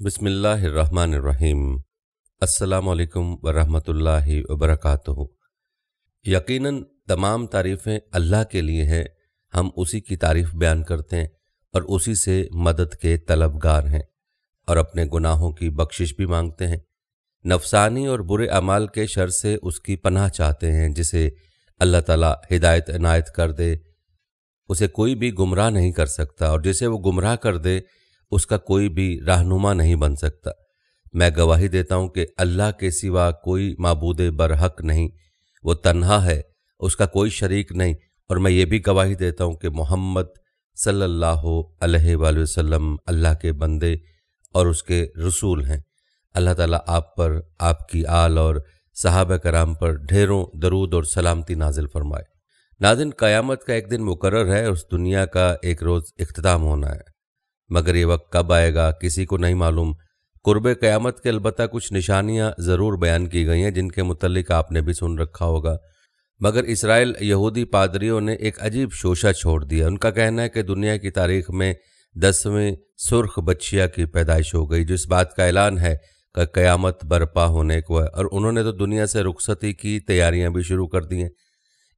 बिस्मिल्लाहिर्रहमानिर्रहीम। अस्सलाम वालेकुम वरहमतुल्लाहि वबरकातुहू। यकीनन, तमाम तारीफ़ें अल्लाह के लिए हैं। हम उसी की तारीफ़ बयान करते हैं और उसी से मदद के तलबगार हैं और अपने गुनाहों की बख्शिश भी मांगते हैं। नफसानी और बुरे अमाल के शर से उसकी पनाह चाहते हैं, जिसे अल्लाह ताला हिदायत इनायत कर दे। उसे कोई भी गुमराह नहीं कर सकता और जिसे वो गुमराह कर दे उसका कोई भी रहनुमा नहीं बन सकता। मैं गवाही देता हूँ कि अल्लाह के सिवा कोई मबूद बरहक नहीं। वो तन्हा है, उसका कोई शरीक नहीं। और मैं ये भी गवाही देता हूँ कि मोहम्मद सल्लल्लाहु वसल्लम अल्लाह के बंदे और उसके रसूल हैं। अल्लाह ताला आप पर, आपकी आल और साहब कराम पर ढेरों दरूद और सलामती नाजिल फरमाए। नाजिन क़यामत का एक दिन मुकर है, उस दुनिया का एक रोज़ अख्ताम होना है। मगर ये वक्त कब आएगा, किसी को नहीं मालूम। कुर्ब क़यामत के अलबत् कुछ निशानियाँ ज़रूर बयान की गई हैं, जिनके मुतलिक आपने भी सुन रखा होगा। मगर इसराइल यहूदी पादरियों ने एक अजीब शोशा छोड़ दिया। उनका कहना है कि दुनिया की तारीख में दसवें सुर्ख बच्चिया की पैदाइश हो गई जो इस बात का ऐलान है कि क़यामत बरपा होने को है। और उन्होंने तो दुनिया से रुखसती की तैयारियाँ भी शुरू कर दी हैं।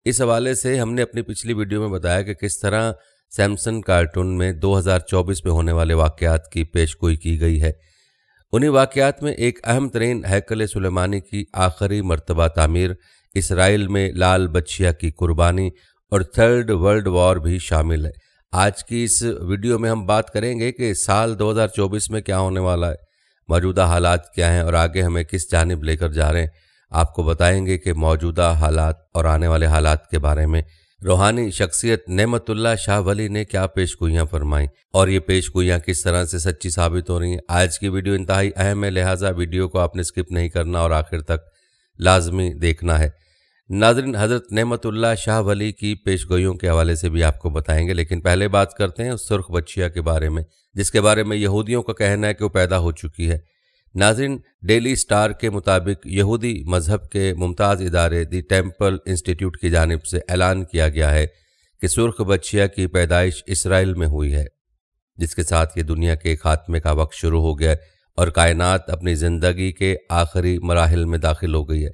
इस हवाले से हमने अपनी पिछली वीडियो में बताया कि किस तरह सैमसन कार्टून में 2024 में होने वाले वाक़ात की पेशगोई की गई है। उन्हीं वाक़ात में एक अहम तरीन हैकल सुलेमानी की आखिरी मरतबा तामीर, इसराइल में लाल बच्चिया की कुर्बानी और थर्ड वर्ल्ड वॉर भी शामिल है। आज की इस वीडियो में हम बात करेंगे कि साल 2024 में क्या होने वाला है, मौजूदा हालात क्या हैं और आगे हमें किस जानब लेकर जा रहे हैं। आपको बताएँगे कि मौजूदा हालात और आने वाले हालात के बारे में रूहानी शख्सियत नेमतुल्ला शाह वली ने क्या पेशगोइयाँ फरमाई? और ये पेशगोइयाँ किस तरह से सच्ची साबित हो रही? हैं आज की वीडियो इंतहाई अहम है, लिहाजा वीडियो को आपने स्किप नहीं करना और आखिर तक लाजमी देखना है। नाजरीन, हज़रत नेमतुल्ला शाह वली की पेशगोइयों के हवाले से भी आपको बताएँगे, लेकिन पहले बात करते हैं उस सुर्ख बच्चिया के बारे में, जिसके बारे में यहूदियों का कहना है कि वो पैदा हो चुकी है। नाजिन डेली स्टार के मुताबिक यहूदी मज़हब के मुमताज़ इदारे दी टेंपल इंस्टीट्यूट की जानब से ऐलान किया गया है कि सुर्ख बच्चिया की पैदाइश इसराइल में हुई है, जिसके साथ ये दुनिया के खात्मे का वक्त शुरू हो गया और कायनात अपनी ज़िंदगी के आखिरी मराहल में दाखिल हो गई है।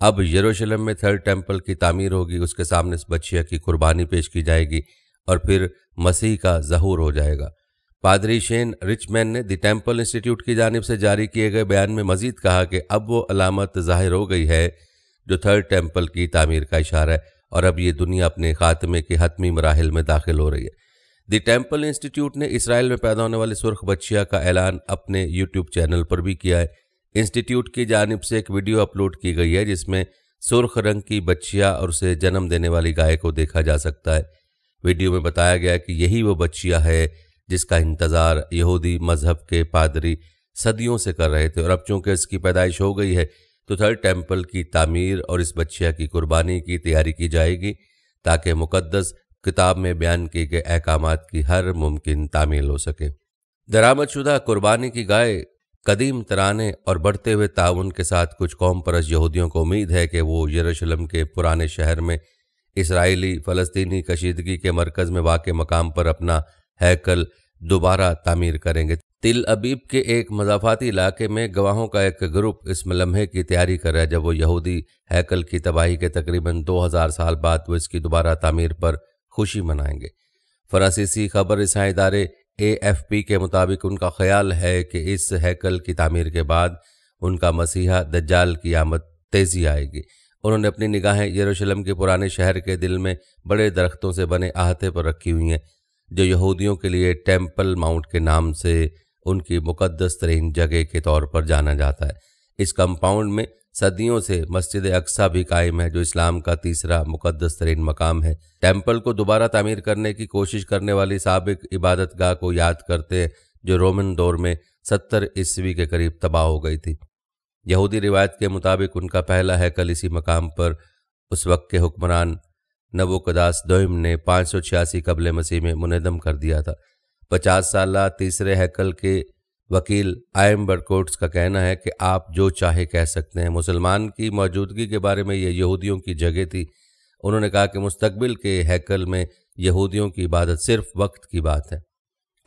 अब यरूशलेम में थर्ड टेंपल की तामीर होगी, उसके सामने इस बच्चिया की कुर्बानी पेश की जाएगी और फिर मसीह का जहूर हो जाएगा। पादरी शेन रिचमैन ने द टेंपल इंस्टीट्यूट की जानब से जारी किए गए बयान में मजीद कहा कि अब वो अलामत ज़ाहिर हो गई है, जो थर्ड टेंपल की तामीर का इशारा है, और अब ये दुनिया अपने खात्मे के हतमी मराहल में दाखिल हो रही है। द टेंपल इंस्टीट्यूट ने इसराइल में पैदा होने वाली सुर्ख बच्चिया का ऐलान अपने यूट्यूब चैनल पर भी किया है। इंस्टीट्यूट की जानब से एक वीडियो अपलोड की गई है, जिसमें सुर्ख रंग की बच्चिया और उसे जन्म देने वाली गाय को देखा जा सकता है। वीडियो में बताया गया कि यही वो बच्चिया है जिसका इंतज़ार यहूदी मज़हब के पादरी सदियों से कर रहे थे और अब चूँकि इसकी पैदाइश हो गई है तो थर्ड टेंपल की तामीर और इस बच्चिया की कुर्बानी की तैयारी की जाएगी, ताकि मुकद्दस किताब में बयान किए गए अहकाम की हर मुमकिन तामील हो सके। दरामदशुदा कुर्बानी की गाय, कदीम तराने और बढ़ते हुए ताउन के साथ कुछ कौम परस यहूदियों को उम्मीद है कि वो यरूशलेम के पुराने शहर में इसराइली फ़लस्तनी कशीदगी के मरकज़ में वाक़ मकाम पर अपना हैकल दोबारा तामीर करेंगे। तिल अबीब के एक मजाफाती इलाके में गवाहों का एक ग्रुप इस लम्हे की तैयारी कर रहा है। जब वो यहूदी हैकल की तबाही के तकरीबन 2000 साल बाद वो इसकी दोबारा तामीर पर खुशी मनाएँगे। फ्रांसीसी खबर रिसा इदारे ए एफ़ पी के मुताबिक उनका ख्याल है कि इस हैकल की तामीर के बाद उनका मसीहा दज्जाल की आमद तेज़ी आएगी। उन्होंने अपनी निगाहें यरूशलेम के पुराने शहर के दिल में बड़े दरख्तों से बने आहते पर रखी हुई हैं। जो यहूदियों के लिए टेंपल माउंट के नाम से उनकी मुकद्दस तरीन जगह के तौर पर जाना जाता है। इस कंपाउंड में सदियों से मस्जिद अक्सा भी कायम है, जो इस्लाम का तीसरा मुकदस तरीन मकाम है। टेंपल को दोबारा तामीर करने की कोशिश करने वाली सबक इबादत गाह को याद करते हैं, जो रोमन दौर में सत्तर ईस्वी के करीब तबाह हो गई थी। यहूदी रिवायत के मुताबिक उनका पहला हैकल इसी मकाम पर उस वक्त के हुक्मरान नबोकदास दोइम ने पाँच सौ छियासी कबल मसीह में मुनदम कर दिया था। पचास साल तीसरे हैकल के वकील आयम बरकोट्स का कहना है कि आप जो चाहे कह सकते हैं। मुसलमान की मौजूदगी के बारे में ये यहूदियों की जगह थी। उन्होंने कहा कि मुस्तबिल के हैकल में यहूदियों की इबादत सिर्फ़ वक्त की बात है।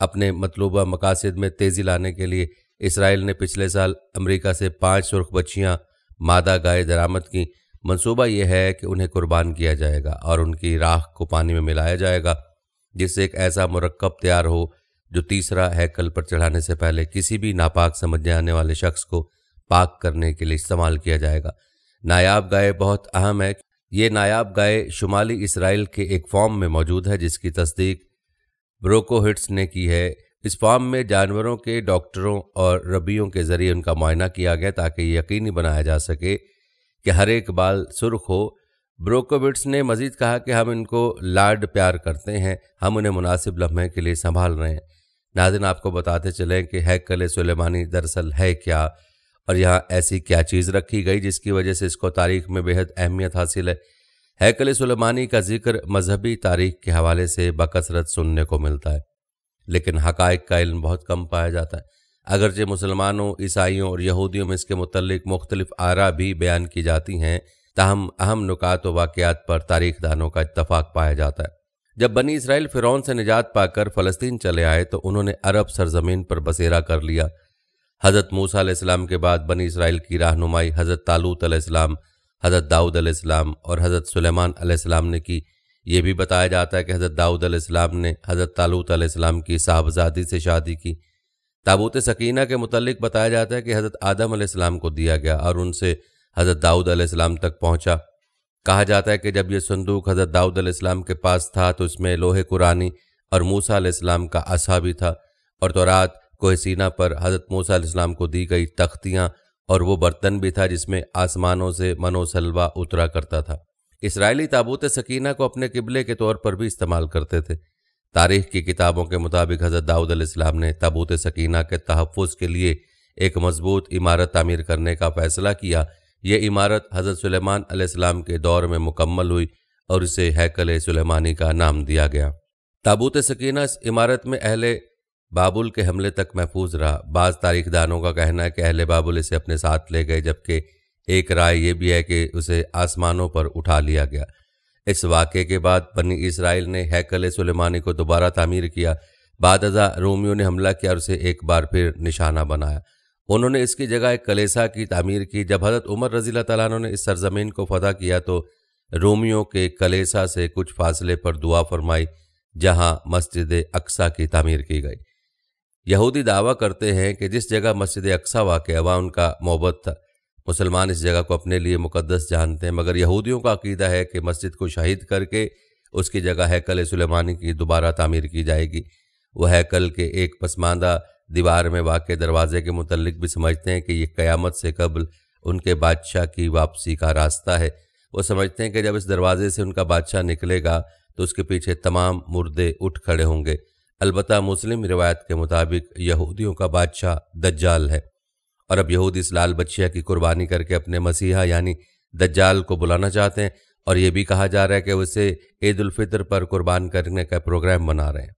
अपने मतलूबा मकासद में तेज़ी लाने के लिए इसराइल ने पिछले साल अमेरिका से पाँच सुर्ख बच्चियाँ मादा गाय दरामद की मंसूबा यह है कि उन्हें कुर्बान किया जाएगा और उनकी राख को पानी में मिलाया जाएगा, जिससे एक ऐसा मुरक्ब तैयार हो जो तीसरा हैकल पर चढ़ाने से पहले किसी भी नापाक समझने आने वाले शख्स को पाक करने के लिए इस्तेमाल किया जाएगा। नायाब गाय बहुत अहम है। ये नायाब गाय शुमाली इसराइल के एक फॉर्म में मौजूद है, जिसकी तस्दीक ब्रोकोहिट्स ने की है। इस फॉर्म में जानवरों के, डॉक्टरों और रबियों के ज़रिए उनका मुआयना किया गया ताकि यकीनी बनाया जा सके कि हर एक बाल सुर्ख हो। ब्रोकोविट्स ने मजीद कहा कि हम इनको लाड प्यार करते हैं, हम उन्हें मुनासिब लम्हे के लिए संभाल रहे हैं। नाजिन, आपको बताते चलें कि हैकल सुलेमानी दरअसल है क्या? और यहाँ ऐसी क्या चीज़ रखी गई जिसकी वजह से इसको तारीख में बेहद अहमियत हासिल है? हैकल सुलेमानी का ज़िक्र मजहबी तारीख के हवाले से बकसरत सुनने को मिलता है, लेकिन हकाइक का इल्म बहुत कम पाया जाता है। अगरचे मुसलमानों, ईसाइयों और यहूदियों में इसके मुतलिक मुख्तलिफ़ आरा भी बयान की जाती हैं, ताहम अहम नुकात व वाक़ात पर तारीख दानों का इतफाक़ पाया जाता है। जब बनी इसराइल फ़िरौन से निजात पाकर फ़लस्तीन चले आए तो उन्होंने अरब सरजमीन पर बसेरा कर लिया। हज़रत मूसा के बाद बनी इसराइल की रहनुमाई हज़रत तालूत अलैहिस्सलाम हज़रत दाऊद अलैहिस्सलाम और हज़रत सुलेमान अलैहिस्सलाम ने की। ये भी बताया जाता है कि हज़रत दाऊद अलैहिस्सलाम ने हज़रत तालूत अलैहिस्सलाम की साहबजादी से शादी की। ताबूत सकीना के मुतलिक बताया जाता है कि हज़रत आदम अलैहिस्सलाम को दिया गया और उनसे हज़रत दाऊद अलैहिस्सलाम तक पहुँचा। कहा जाता है कि जब यह संदूक हज़रत दाऊद अलैहिस्सलाम के पास था तो इसमें लोहे कुरानी और मूसा अलैहिस्सलाम का असा भी था और तो रात कोहसीना पर हज़रत मूसा अलैहिस्सलाम को दी गई तख्तियाँ और वो बर्तन भी था जिसमें आसमानों से मनोसलवा उतरा करता था। इसराइली ताबूत सकीना को अपने किबले के तौर पर भी इस्तेमाल करते थे। तारीख की किताबों के मुताबिक हज़रत दाऊद अलैहिस्सलाम ने तबूत सकीना के तहफ़ के लिए एक मज़बूत इमारत तामीर करने का फ़ैसला किया। यह इमारत हज़रत सुलेमान अलैहिस्सलाम के दौर में मुकम्मल हुई और इसे हैकल सुलेमानी का नाम दिया गया। ताबूत सकीना इस इमारत में अहले बाबुल के हमले तक महफूज रहा। बाज़ तारीखदानों का कहना है कि अहले बाबुल इसे अपने साथ ले गए, जबकि एक राय यह भी है कि उसे आसमानों पर उठा लिया गया। इस वाक़े के बाद बनी इसराइल ने हैकल सुलेमानी को दोबारा तामीर किया। बाद रोमियो ने हमला किया और उसे एक बार फिर निशाना बनाया। उन्होंने इसकी जगह एक कलेसा की तामीर की। जब हज़रत उमर रज़ी तु ने इस सरजमीन को फतह किया तो रोमियो के कलेसा से कुछ फासले पर दुआ फरमाई, जहाँ मस्जिद अक्सा की तामीर की गई। यहूदी दावा करते हैं कि जिस जगह मस्जिद अक्सा वाक़ वहाँ उनका मोहब्बत था। मुसलमान इस जगह को अपने लिए मुकद्दस जानते हैं, मगर यहूदियों का अकीदा है कि मस्जिद को शहीद करके उसकी जगह हैकल सुलेमानी की दोबारा तामीर की जाएगी। वह हैकल के एक पसमानदा दीवार में वाक़ दरवाजे के मुतलक भी समझते हैं कि ये क़यामत से कबल उनके बादशाह की वापसी का रास्ता है। वो समझते हैं कि जब इस दरवाजे से उनका बादशाह निकलेगा तो उसके पीछे तमाम मुर्दे उठ खड़े होंगे। अलबत् मुस्लिम रिवायत के मुताबिक यहूदियों का बादशाह दज्जाल है। और अब यहूद इस लाल बच्चिया की कुर्बानी करके अपने मसीहा यानी दज्जाल को बुलाना चाहते हैं और ये भी कहा जा रहा है कि उसे ईद उलफितर पर कुर्बान करने का प्रोग्राम बना रहे हैं।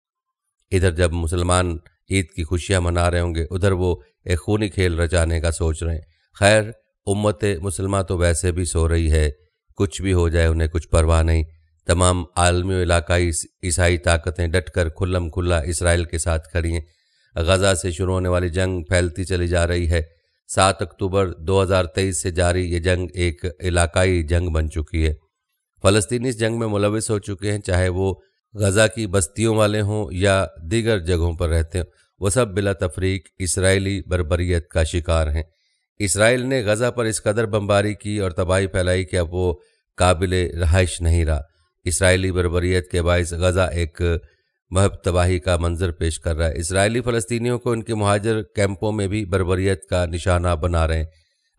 इधर जब मुसलमान ईद की खुशियाँ मना रहे होंगे, उधर वो एक खूनी खेल रचाने का सोच रहे हैं। खैर, उम्मत मुसलमान तो वैसे भी सो रही है, कुछ भी हो जाए, उन्हें कुछ परवाह नहीं। तमाम आलमी इलाकाई ईसाई ताकतें डटकर खुल्लम खुल्ला इसराइल के साथ खड़ी हैं। गज़ा से शुरू होने वाली जंग फैलती चली जा रही है। सात अक्टूबर 2023 से जारी ये जंग एक इलाकाई जंग बन चुकी है। फ़लस्तीनी इस जंग में मुलविस हो चुके हैं, चाहे वो गज़ा की बस्तियों वाले हों या दीगर जगहों पर रहते हों वह सब बिला तफरीक इसराइली बरबरीत का शिकार हैं। इसराइल ने गज़ा पर इस कदर बमबारी की और तबाही फैलाई कि अब वो काबिल रहाइश नहीं रहा। इसराइली बरबरीत के बायस गज़ा एक महब तबाही का मंजर पेश कर रहा है। इसराइली फ़लस्तियों को इनके महाजर कैंपों में भी बरबरीत का निशाना बना रहे हैं।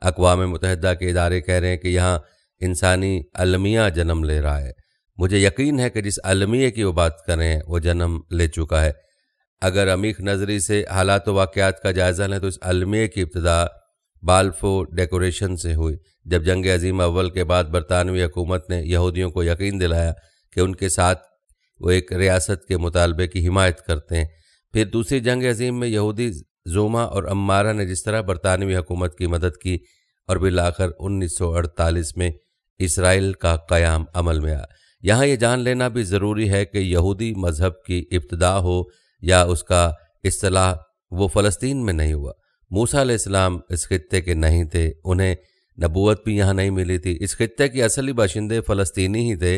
अकवा मुतहदा के इदारे कह रहे हैं कि यहाँ इंसानी अलमिया जन्म ले रहा है। मुझे यकीन है कि जिस अलमिया की वो बात करें वो जन्म ले चुका है। अगर अमीख नजरी से हालात वाक़ात का जायज़ा लें तो इस अलमिया की इब्तदा बाल्फो डेकोरेशन से हुई। जब जंग अजीम अव्वल के बाद बरतानवी हुकूमत ने यहूदियों को यकीन दिलाया कि उनके साथ वो एक रियासत के मुतालबे की हिमायत करते हैं। फिर दूसरी जंग अजीम में यहूदी जोमा और अम्मारा ने जिस तरह बरतानवी हुकूमत की मदद की और बिल आखिर उन्नीस सौ अड़तालीस में इसराइल का क़याम अमल में आया। यहाँ ये जान लेना भी ज़रूरी है कि यहूदी मज़हब की इब्तदा हो या उसका असलाह वो फ़लस्तीन में नहीं हुआ। मूसा इस्लाम इस खत्े के नहीं थे, उन्हें नबूत भी यहाँ नहीं मिली थी। इस खत्े के असली बाशिंदे फ़लस्तीनी ही थे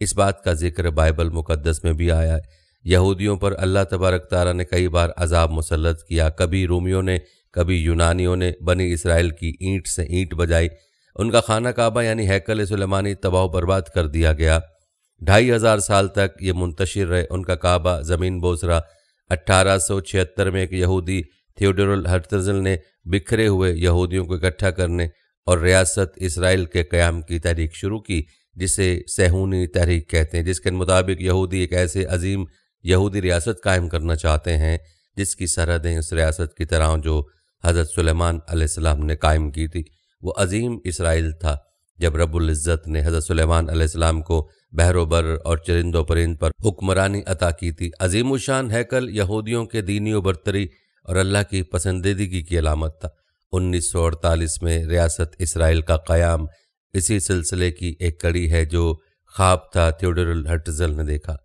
इस बात का ज़िक्र बाइबल मुकद्दस में भी आया है। यहूदियों पर अल्लाह तबारक तारा ने कई बार अजाब मुसलत किया। कभी रोमियों ने, कभी यूनानियों ने बनी इसराइल की ईंट से ईंट बजाई। उनका खाना काबा यानी हैकल सुलेमानी तबाह बर्बाद कर दिया गया। ढाई हज़ार साल तक ये मुंतशिर रहे। उनका काबा ज़मीन बोसरा। अट्ठारह सौ छिहत्तर में एक यहूदी, थियोडोरल हर्तजल ने बिखरे हुए यहूदियों को इकट्ठा करने और रियासत इसराइल के क़्याम की तहरीक शुरू की। जिसे सहूनी तहरीक कहते हैं, जिसके मुताबिक यहूदी एक ऐसे अजीम यहूदी रियासत कायम करना चाहते हैं, जिसकी सरहदें उस रियासत की तरह जो हज़रत सुलेमान अलैहिस्सलाम ने कायम की थी, वो अजीम इसराइल था। जब रबुल्ज़त ने हज़रत सुलेमान अलैहिस्सलाम को बहरोबर और चरिंदो परिंद पर हुक्मरानी अता की थी अजीम शान हैकल यहूदियों के दीनी बरतरी और अल्लाह की पसंदीदगी की अलामत था। 1948 में रियासत इसराइल का क़याम इसी सिलसिले की एक कड़ी है जो ख्वाब था, थियोडरल हटजल ने देखा।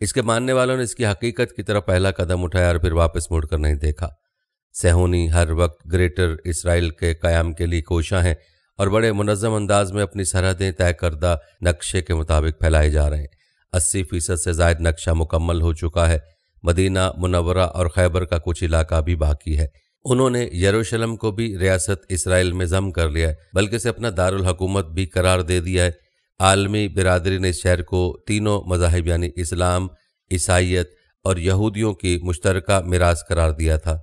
इसके मानने वालों ने इसकी हकीकत की तरफ़ पहला कदम उठाया और फिर वापस मुड़कर नहीं देखा। सेहोनी हर वक्त ग्रेटर इसराइल के क़याम के लिए कोशा हैं और बड़े मुनज़म अंदाज में अपनी सरहदें तय करदा नक्शे के मुताबिक फैलाए जा रहे हैं। अस्सी फ़ीसद से जायद नक्शा मुकम्मल हो चुका है। मदीना मुनवरा और खैबर का कुछ इलाका भी बाकी है। उन्होंने यरूशलम को भी रियासत इसराइल में जम कर लिया है, बल्कि से अपना दारुल हकूमत भी करार दे दिया है। आलमी बिरादरी ने शहर को तीनों मजाहब यानी इस्लाम ईसाइत और यहूदियों की मुश्तर मिराज करार दिया था।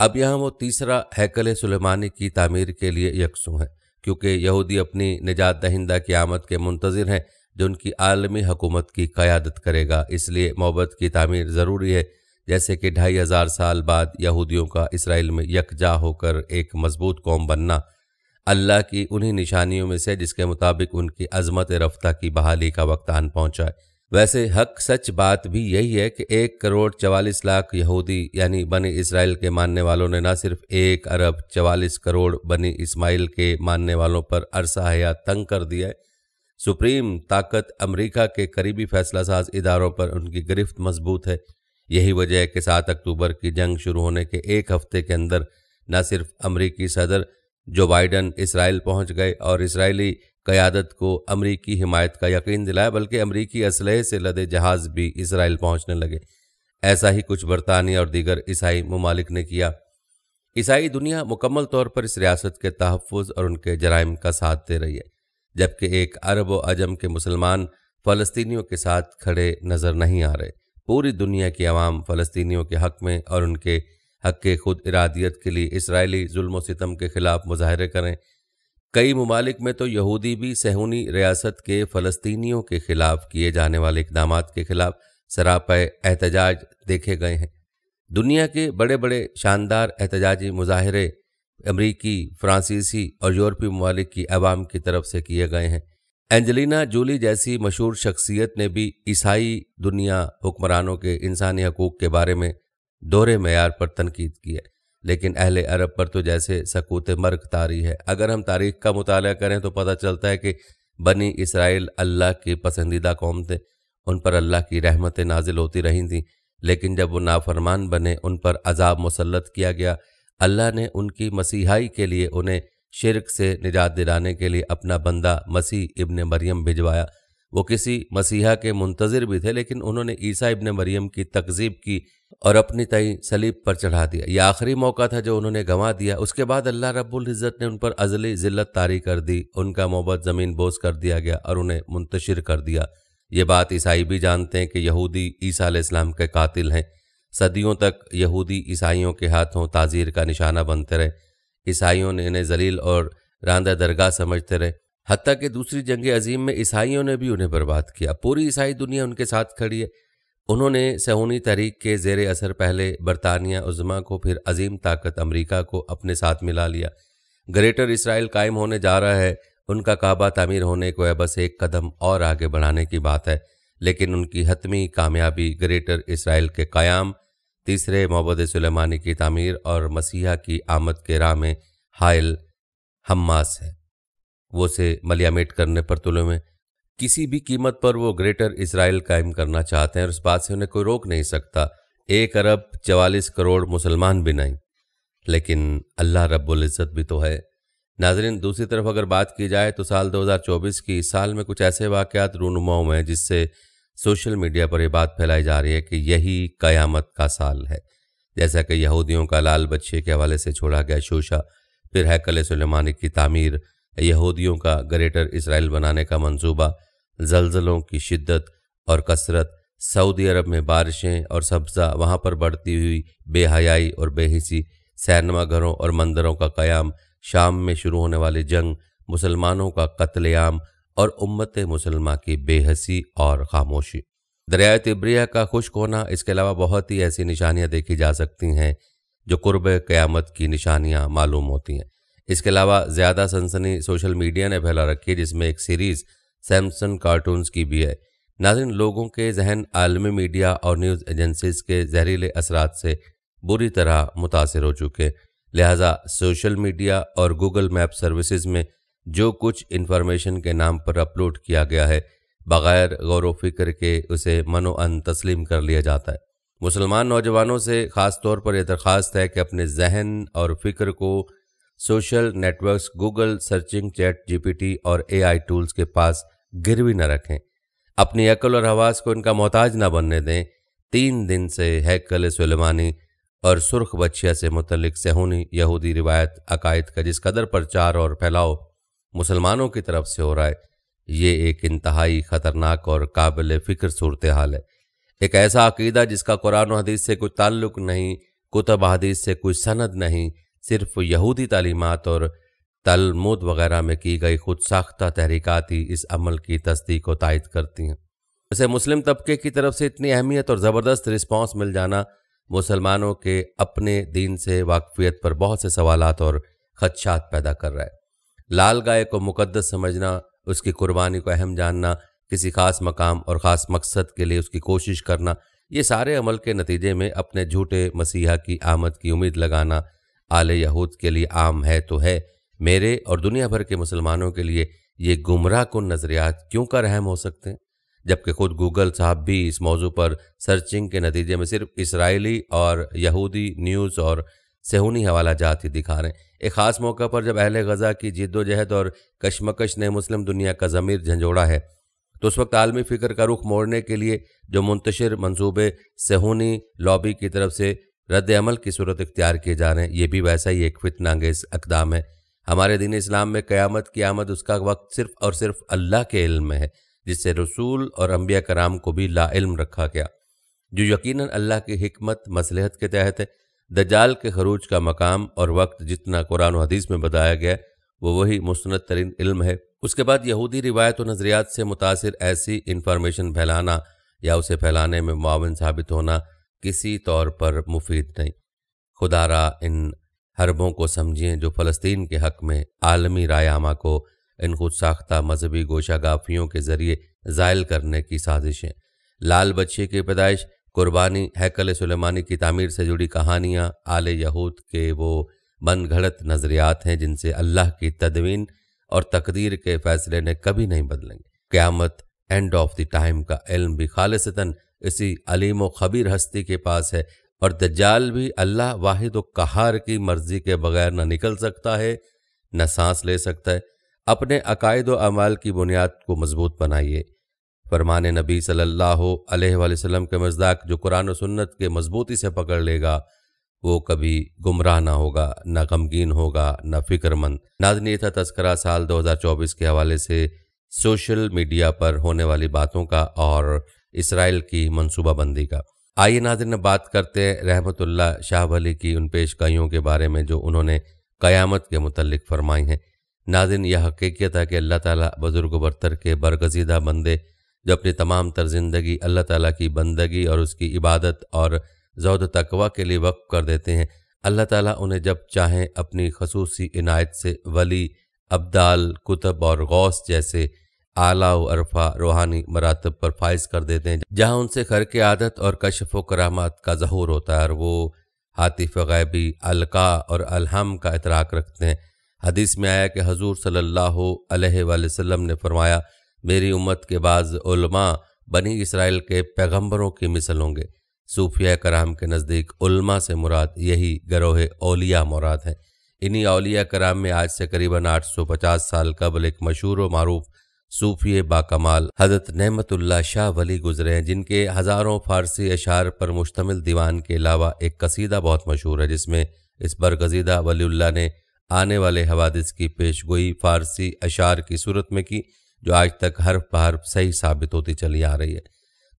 अब यहाँ वो तीसरा हैकल सुलेमानी की तामीर के लिए यकसू है, क्योंकि यहूदी अपनी निजात दहिंदा की आमद के मुंतजर हैं, जो उनकी आलमी हुकूमत की क़्यादत करेगा। इसलिए मोहब्बत की तामीर ज़रूरी है जैसे कि ढाई हज़ार साल बाद यहूदियों का इसराइल में यकजा होकर एक मज़बूत कौम बनना, अल्लाह की उन्हीं निशानियों में से जिसके मुताबिक उनकी अजमत रफ्ता की बहाली का वक्त आन पहुँचा है। वैसे हक सच बात भी यही है कि एक करोड़ चवालीस लाख यहूदी यानी बनी इसराइल के मानने वालों ने न सिर्फ़ एक अरब चवालीस करोड़ बनी इस्माइल के मानने वालों पर अरसा हयात तंग कर दिया है। सुप्रीम ताकत अमेरिका के करीबी फैसला साज इदारों पर उनकी गिरफ्त मज़बूत है। यही वजह है कि सात अक्टूबर की जंग शुरू होने के एक हफ़्ते के अंदर न सिर्फ़ अमरीकी सदर जो बाइडन इसराइल पहुँच गए और इसराइली क़्यादत को अमरीकी हिमायत का यकीन दिलाया, बल्कि अमरीकी असलहे से लदे जहाज़ भी इसराइल पहुँचने लगे। ऐसा ही कुछ बरतानिया और दीगर ईसाई ममालिक ने किया। ईसाई दुनिया मुकम्मल तौर पर इस रियासत के तहफ़ और उनके जराइम का साथ दे रही है, जबकि एक अरब व अजम के मुसलमान फ़लस्तियों के साथ खड़े नज़र नहीं आ रहे। पूरी दुनिया की आवाम फ़लस्तियों के हक़ में और उनके हक़ के खुद इरादियत के लिए इसराइली जुल्म सितम के ख़िलाफ़ मुजाहरे करें। कई ममालिक में तो यहूदी भी सहूनी रियासत के फ़लस्तियों के ख़िलाफ़ किए जाने वाले इकदाम के ख़िलाफ़ सराप एहतजाज देखे गए हैं। दुनिया के बड़े बड़े शानदार एहतजाजी मुजाहरे अमरीकी, फ्रांसीसी और यूरोपीय ममालिक की आवाम की तरफ़ से किए गए हैं। एंजलिना जूली जैसी मशहूर शख्सियत ने भी ईसाई दुनिया हुक्मरानों के इंसानी हकूक़ के बारे में दोहरे मैार पर तनकीद की है। लेकिन अहल अरब पर तो जैसे सकूत मर्ग तारी है। अगर हम तारीख का मुताल करें तो पता चलता है कि बनी इसराइल अल्लाह की पसंदीदा कौम थे। उन पर अल्लाह की रहमतें नाजिल होती रही थीं। लेकिन जब वो नाफरमान बने, उन पर अजाब मुसलत किया गया। अल्लाह ने उनकी मसीहाई के लिए उन्हें शिरक से निजात दिलाने के लिए अपना बंदा मसीह इब्न मरियम भिजवाया। वो किसी मसीहा के मुंतज़र भी थे, लेकिन उन्होंने ईसा इब्न मरियम की तकजीब की और अपनी तई सलीब पर चढ़ा दिया। यह आखिरी मौका था जो उन्होंने गंवा दिया। उसके बाद अल्लाह रब्बुल ने उन पर अजली ज़िल्लत तारी कर दी, उनका मोहब्बत ज़मीन बोझ कर दिया गया और उन्हें मुंतशिर कर दिया। ये बात ईसाई भी जानते हैं कि यहूदी ईसा इस्लाम के कातिल हैं। सदियों तक यहूदी ईसाइयों के हाथों ताज़ीर का निशाना बनते रहे। ईसाइयों ने इन्हें जलील और रांदा दरगाह समझते रहे। हती कि दूसरी जंग अजीम में ईसाइयों ने भी उन्हें बर्बाद किया। पूरी ईसाई दुनिया उनके साथ खड़ी है। उन्होंने सहूनी तहरीक के जेर असर पहले बरतानिया उज़मा को, फिर अजीम ताकत अमरीका को अपने साथ मिला लिया। ग्रेटर इसराइल कायम होने जा रहा है। उनका काबा तमीर होने को है। बस एक कदम और आगे बढ़ाने की बात है। लेकिन उनकी हतमी, कामयाबी ग्रेटर इसराइल के क़याम तीसरे मोहब्बत सुलेमानी की तमीर और मसीहा की आमद के राह में हायल हमास है। वो से मलियामेट करने पर तुले में किसी भी कीमत पर वो ग्रेटर इसराइल कायम करना चाहते हैं और इस बात से उन्हें कोई रोक नहीं सकता। एक अरब चवालीस करोड़ मुसलमान भी नहीं, लेकिन अल्लाह रब्बुल इज़्ज़त भी तो है। नाजरीन, दूसरी तरफ़ अगर बात की जाए तो साल 2024 की इस साल में कुछ ऐसे वाक़ात रूनुमा हैं जिससे सोशल मीडिया पर यह बात फैलाई जा रही है कि यही क़यामत का साल है। जैसा कि यहूदियों का लाल बच्चे के हवाले से छोड़ा गया शोशा, फिर हैकल सलेमानी की तामीर, यहूदियों का ग्रेटर इसराइल बनाने का मंसूबा, जलजलों की शिद्दत और कसरत, सऊदी अरब में बारिशें और सब्ज़ा, वहाँ पर बढ़ती हुई बेहयाई और बेहिसी सैनमा घरों और मंदिरों का क़याम, शाम में शुरू होने वाली जंग, मुसलमानों का कत्लेआम और उम्मत मुसलमा की बेहसी और खामोशी। दरिया तिब्रिया का खुश्क होना इसके अलावा बहुत ही ऐसी निशानियाँ देखी जा सकती हैं, जो कुर्ब क़यामत की निशानियाँ मालूम होती हैं। इसके अलावा ज़्यादा सनसनी सोशल मीडिया ने फैला रखी है, जिसमें एक सीरीज़ सैमसन कार्टून्स की भी है। नाजिन लोगों के जहन आलमी मीडिया और न्यूज़ एजेंसीज के जहरीले असरात से बुरी तरह मुतासर हो चुके लिहाजा सोशल मीडिया और गूगल मैप सर्विसेज़ में जो कुछ इन्फॉर्मेशन के नाम पर अपलोड किया गया है, बग़ैर गौर फ़िक्र के उसे मनो अन तस्लीम कर लिया जाता है। मुसलमान नौजवानों से ख़ास तौर पर यह दरख्वास्त है कि अपने जहन और फ़िक्र को social networks Google searching chat GPT और एआई टूल्स के पास गिरवी न रखें। अपनी अकल और हवास को इनका मोहताज न बनने दें। तीन दिन से हैकल सुलेमानी और सुर्ख बच्चिया से मुतलिक सेहूनी यहूदी रिवायत अकायद का जिस कदर प्रचार और फैलाव मुसलमानों की तरफ़ से हो रहा है। ये एक इंतहाई ख़तरनाक और काबिल फ़िक्र सूरत हाल है। एक ऐसा अकीदा जिसका कुरान हदीस से कोई ताल्लुक नहीं, कुतब हदीस से कोई सनद नहीं, सिर्फ़ यहूदी तालीमत और तलमुद वगैरह में की गई खुद साख्ता तहरीकत ही इस अमल की तस्दीक को तायद करती हैं। वैसे मुस्लिम तबके की तरफ़ से इतनी अहमियत और ज़बरदस्त रिस्पॉन्स मिल जाना, मुसलमानों के अपने दीन से वाकफियत पर बहुत से सवाल और खदशात पैदा कर रहा है। लाल गाय को मुकद्दस समझना, उसकी कुर्बानी को अहम जानना, किसी खास मकाम और ख़ास मकसद के लिए उसकी कोशिश करना, ये सारे अमल के नतीजे में अपने झूठे मसीहा की आमद की उम्मीद लगाना, आल यहूद के लिए आम है तो है, मेरे और दुनिया भर के मुसलमानों के लिए ये गुमराह कन नज़रियात क्यों कर अहम हो सकते हैं? जबकि खुद गूगल साहब भी इस मौजू पर सर्चिंग के नतीजे में सिर्फ़ इसराइली और यहूदी न्यूज़ और सेहूनी हवाला जात ही दिखा रहे हैं। एक ख़ास मौका पर जब अहल गज़ा की जिद्दोजहद और कशमकश ने मुस्लिम दुनिया का ज़मीर झंझोड़ा है तो उस वक्त आलमी फ़िक्र का रुख मोड़ने के लिए जो मुंतशिर मनसूबे सेहूनी लॉबी की तरफ़ से रद्द अमल की सूरत इख्तियार किए जा रहे हैं, ये भी वैसा ही एक फितनांगेज अकदाम है। हमारे दिन इस्लाम में क़यामत की आमद उसका वक्त सिर्फ़ और सिर्फ़ अल्लाह के इल्म में है, जिससे रसूल और अम्बिया कराम को भी लाइल्म रखा गया। जो यकीनन अल्लाह की हमत मसलहत के तहत है दजाल के खरूज का मकाम और वक्त जितना कुरान हदीस में बताया गया, वो वही मुस्ंद तरीन इल्म है। उसके बाद यहूदी रिवायत व नज़रियात से मुतासर ऐसी इंफॉर्मेशन फैलाना या उसे फैलाने में मुआवन साबित होना किसी तौर पर मुफीद नहीं। खुदारा इन हरबों को समझें जो फ़लस्तीन के हक़ में आलमी रायामा को इन खुद साख्ता मजहबी गोशागाफियों के ज़रिए ज़ायल करने की साजिशें। लाल बच्चे की पैदाइश कुर्बानी हैकल सुलेमानी की तामीर से जुड़ी कहानियाँ। आल यहूद के वो मन घड़त नज़रियात हैं जिनसे अल्लाह की तदवीन और तकदीर के फ़ैसले ने कभी नहीं बदलेंगे। क़्यामत एंड ऑफ़ द टाइम का इल्म भी खालिसता इसी अलीम व खबीर हस्ती के पास है और दज्जाल भी अल्लाह वाहिद व कहार की मर्ज़ी के बगैर न निकल सकता है, न सांस ले सकता है। अपने अकायद व अमाल की बुनियाद को मज़बूत बनाइए। फरमान नबी सल्लल्लाहु अलैहि वसल्लम के मजदाक जो कुरान सुन्नत के मजबूती से पकड़ लेगा, वो कभी गुमराह ना होगा, ना गमगीन होगा, ना फिक्रमंद। नाजनी था तस्करा साल 2024 के हवाले से सोशल मीडिया पर होने वाली बातों का और इसराइल की मनसूबाबंदी का। आइए नाजरन बात करते हैं रहमतुल्ला शाह की उन पेशगाइयों के बारे में जो उन्होंने क़यामत के मुतलक फरमाई हैं। नाजिन यह हकीकत है कि अल्लाह ताला बुज़ुर्ग बरतर के बरगजीदा बंदे जो अपनी तमाम तर ज़िंदगी अल्लाह ताला की बंदगी और उसकी इबादत और जौद तकवा के लिए वक्फ कर देते हैं। अल्लाह ताला उन्हें जब चाहें अपनी खसूसी इनायत से वली, अब्दाल, कुतब और गौस जैसे आला अरफा रूहानी मरातब पर फाइज कर देते हैं, जहाँ उनसे खर के आदत और कशफ व करामात का जहूर होता है और वो हातिफ गैबी, अलका और अलहम का इतराक रखते हैं। हदीस में आया कि हजूर अलैहि वसल्लम ने फरमाया मेरी उम्मत के बाद उलमा बनी इसराइल के पैगंबरों की मिसल होंगे। सूफिया कराम के नज़दीक उल्मा से मुराद, यही गरोह ओलिया मुराद हैं। इन्हीं अलिया कराम में आज से करीबन 850 साल कबल एक मशहूर व मरूफ सूफी बाकमाल हज़रत नहमतुल्ला शाह वली गुजरे हैं, जिनके हज़ारों फ़ारसी अशार पर मुश्तमिल दीवान के अलावा एक कसीदा बहुत मशहूर है, जिसमें इस बरगजीदा वलील्ला ने आने वाले हवादिस की पेशगोई फ़ारसी अशार की सूरत में की। जो आज तक हर्फ बहरफ सही साबित होती चली आ रही है।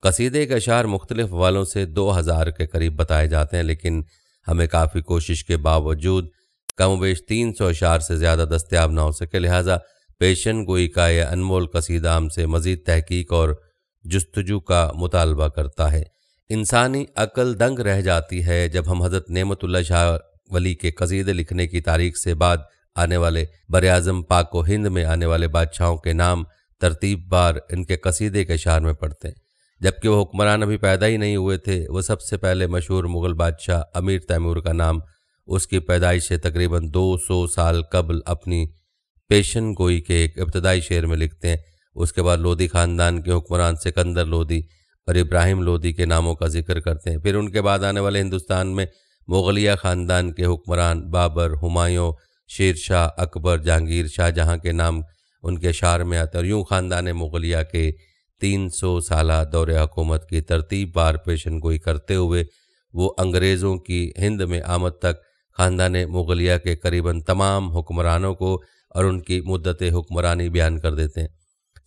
कसीदे के अशार मुख्तलिफ़ वालों से दो हज़ार के करीब बताए जाते हैं, लेकिन हमें काफ़ी कोशिश के बावजूद कम वेश तीन सौ अशार से ज़्यादा दस्तियाब ना हो सके। लिहाजा पेशन गोई का यह अनमोल कसीदा हमसे मज़ीद तहकीक और जस्तजू का मुतालबा करता है। इंसानी अकल दंग रह जाती है जब हम हज़रत नमतुल्ला शाह वली के कसीदे लिखने की तारीख से बाद आने वाले बर अज़म पाक व हिंद में आने वाले बादशाहों के नाम तरतीब बार इनके कसीदे के शार में पढ़ते हैं। जबकि वह हुक्मरान अभी पैदा ही नहीं हुए थे वह सबसे पहले मशहूर मुग़ल बादशाह अमीर तैमूर का नाम उसकी पैदाइश से तकरीबन 200 साल कबल अपनी पेशन गोई के एक इब्तदाई शेर में लिखते हैं। उसके बाद लोधी ख़ानदान के हुक्मरान सिकंदर लोधी और इब्राहिम लोधी के नामों का ज़िक्र करते हैं। फिर उनके बाद आने वाले हिंदुस्तान में मुगलिया ख़ानदान के हुक्मरान बाबर हुमायूं शेर शाह अकबर, जहांगीर शाहजहाँ के नाम उनके शार में आते और यूँ ख़ानदान मुगलिया के तीन सौ साल दौर हुकूमत की तरतीब बार पेशन गोई करते हुए वो अंग्रेज़ों की हिंद में आमद तक ख़ानदान मुगलिया के करीबन तमाम हुक्मरानों को और उनकी मुद्दत हुक्मरानी बयान कर देते हैं।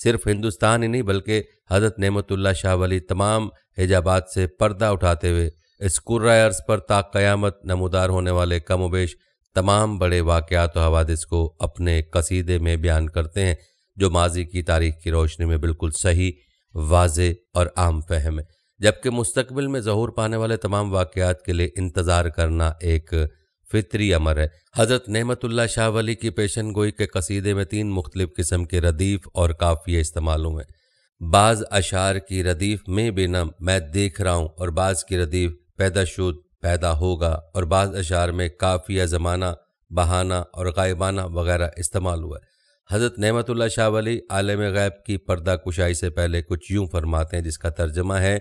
सिर्फ़ हिंदुस्तान ही नहीं, बल्कि हज़रत नमतुल्ला शाह वली तमाम हिजाबात से पर्दा उठाते हुए इस कुर्रायर्स पर ताक क़यामत नमोदार होने वाले कम वेश तमाम बड़े वाक़ात हवादिस को अपने कसीदे में बयान करते हैं, जो माजी की तारीख की रोशनी में बिल्कुल सही वाज और आम फहम है। जबकि मुस्तबिल में जहूर पाने वाले तमाम वाक़ात के लिए इंतज़ार करना एक फितरी अमर है। हज़रत नहमतुल्ला शाह वली की पेशन गोई के कसीदे में तीन मुख्तलिफ़ किस्म के रदीफ़ और काफ़िए इस्तेमाल हुए। बाज़ अशार की रदीफ़ में बेनम मैं देख रहा हूँ और बाज़ की रदीफ़ पैदाशुद पैदा होगा और बाद अशार में काफ़िया ज़माना, बहाना और गायबाना वगैरह इस्तेमाल हुआ है। हज़रत नहमतुल्ला शाह वली आलम गैब की पर्दा कुशाई से पहले कुछ यूँ फरमाते हैं जिसका तर्जमा है,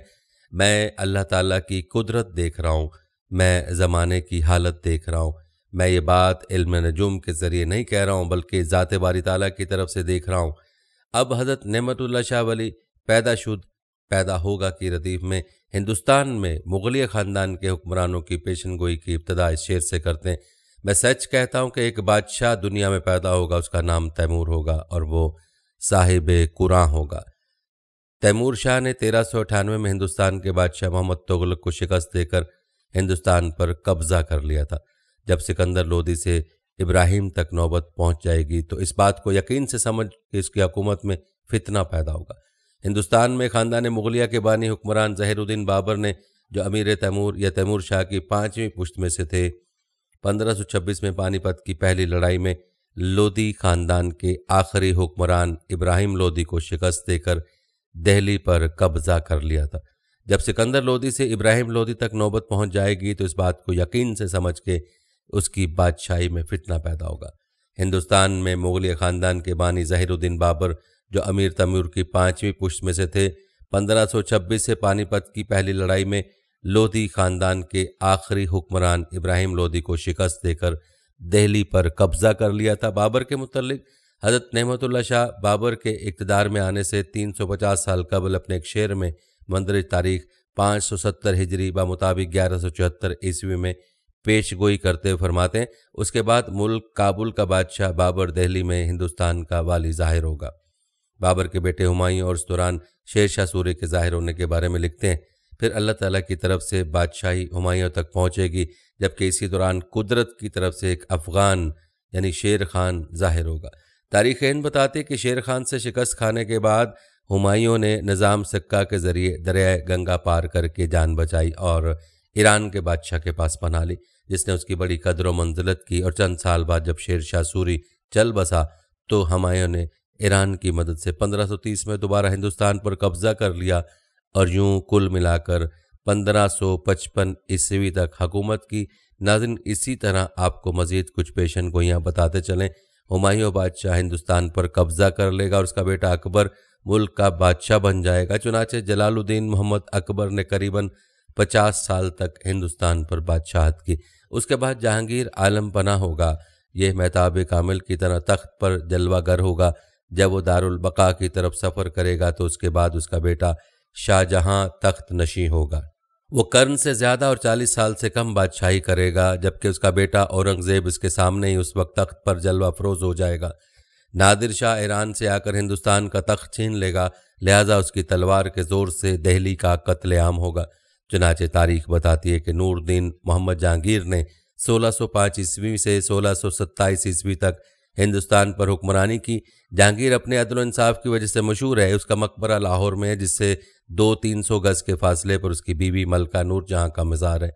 मैं अल्लाह ताला की कुदरत देख रहा हूँ, मैं ज़माने की हालत देख रहा हूँ, मैं ये बात इल्म नजुम के ज़रिए नहीं कह रहा हूँ, बल्कि ज़ात बारी ताला की तरफ़ से देख रहा हूँ। अब हज़रत नमतुल्ला शाह वली पैदा शुद्ध पैदा होगा की रदीफ़ में हिंदुस्तान में मुगलिया ख़ानदान के हुक्मरानों की पेशन गोई की इब्तदा इस शेर से करते हैं। मैं सच कहता हूँ कि एक बादशाह दुनिया में पैदा होगा, उसका नाम तैमूर होगा और वो साहिब कुरान होगा। तैमूर शाह ने तेरह सौ अठानवे में हिंदुस्तान के बादशाह मोहम्मद तोगलक को शिकस्त देकर हिंदुस्तान पर कब्जा कर लिया था। जब सिकंदर लोधी से इब्राहिम तक नौबत पहुँच जाएगी तो इस बात को यकीन से समझ कि इसकी हुकूमत में फितना पैदा होगा। हिंदुस्तान में ख़ानदान मुगलिया के बानी हुक्मरान जहरुद्दीन बाबर ने, जो अमीर तैमूर या तैमूर शाह की पाँचवीं पुश्त में से थे 1526 में पानीपत की पहली लड़ाई में लोधी ख़ानदान के आखिरी हुक्मरान इब्राहिम लोधी को शिकस्त देकर दहली पर कब्जा कर लिया था। जब सिकंदर लोधी से इब्राहिम लोधी तक नौबत पहुँच जाएगी तो इस बात को यकीन से समझ के उसकी बादशाही में फितना पैदा होगा। हिंदुस्तान में मुगलिया ख़ानदान के बानी जहीरुद्दीन बाबर जो अमीर तमीर की पाँचवीं पुष्ट में से थे 1526 से पानीपत की पहली लड़ाई में लोधी ख़ानदान के आखिरी हुक्मरान इब्राहिम लोधी को शिकस्त देकर दहली पर कब्जा कर लिया था बाबर के मुतलिक हज़रत नहमतुल्ला शाह बाबर के इकतदार में आने से 350 साल कबल अपने एक शेर में मंदरज तारीख पाँच सौ सत्तर हिजरी ब मुताबिक ग्यारह सौ चौहत्तर ईस्वी में पेश गोई करते हुए फरमाते हैं, उसके बाद मुल्क काबुल का बादशाह बाबर दिल्ली में हिंदुस्तान का वाली ज़ाहिर होगा। बाबर के बेटे हुमायूं और उस दौरान शेर शाह सूर्य के ज़ाहिर होने के बारे में लिखते हैं। फिर अल्लाह ताला की तरफ़ से बादशाही हुमायूं तक पहुँचेगी, जबकि इसी दौरान कुदरत की तरफ़ से एक अफ़गान, यानी शेर खान, ज़ाहिर होगा। तारीख इन बताते कि शेर खान से शिकस्त खाने के बाद हुमायूं ने निज़ाम सिक्का के ज़रिए दरिया गंगा पार करके जान बचाई और ईरान के बादशाह के पास पना ली, जिसने उसकी बड़ी कदर व मंजिलत की और चंद साल बाद जब शेर शाह सूरी चल बसा तो हमायूं ने ईरान की मदद से 1530 में दोबारा हिंदुस्तान पर कब्जा कर लिया और यूँ कुल मिलाकर 1555 ईस्वी तक हुकूमत की। नाजिन, इसी तरह आपको मज़ीद कुछ पेशन गोइयाँ बताते चलें। हुमायूं बादशाह हिंदुस्तान पर कब्जा कर लेगा और उसका बेटा अकबर मुल्क का बादशाह बन जाएगा। चुनाचे जलालुद्दीन मोहम्मद अकबर ने करीबन पचास साल तक हिंदुस्तान पर बादशाहत की। उसके बाद जहांगीर आलम पना होगा। यह महताब कामिल की तरह तख्त पर जलवागर होगा। जब वो दारुल बका की तरफ़ सफ़र करेगा तो उसके बाद उसका बेटा शाहजहां तख्त नशी होगा। वो कर्ण से ज़्यादा और चालीस साल से कम बादशाही करेगा, जबकि उसका बेटा औरंगज़ेब उसके सामने ही उस वक्त तख्त पर जलवा फरोज हो जाएगा। नादिर शाह ईरान से आकर हिंदुस्तान का तख्त छीन लेगा, लिहाजा उसकी तलवार के ज़ोर से दहली का कत्लेआम होगा। चुनाचे तारीख बताती है कि नूरद्दीन मोहम्मद जहांगीर ने 1605 ईस्वी से 1627 ईस्वी तक हिंदुस्तान पर हुक्मरानी की जहांगीर अपने अदल इंसाफ की वजह से मशहूर है। उसका मकबरा लाहौर में है, जिससे दो तीन सौ गज के फासले पर उसकी बीवी मलका नूर जहाँ का मज़ार है।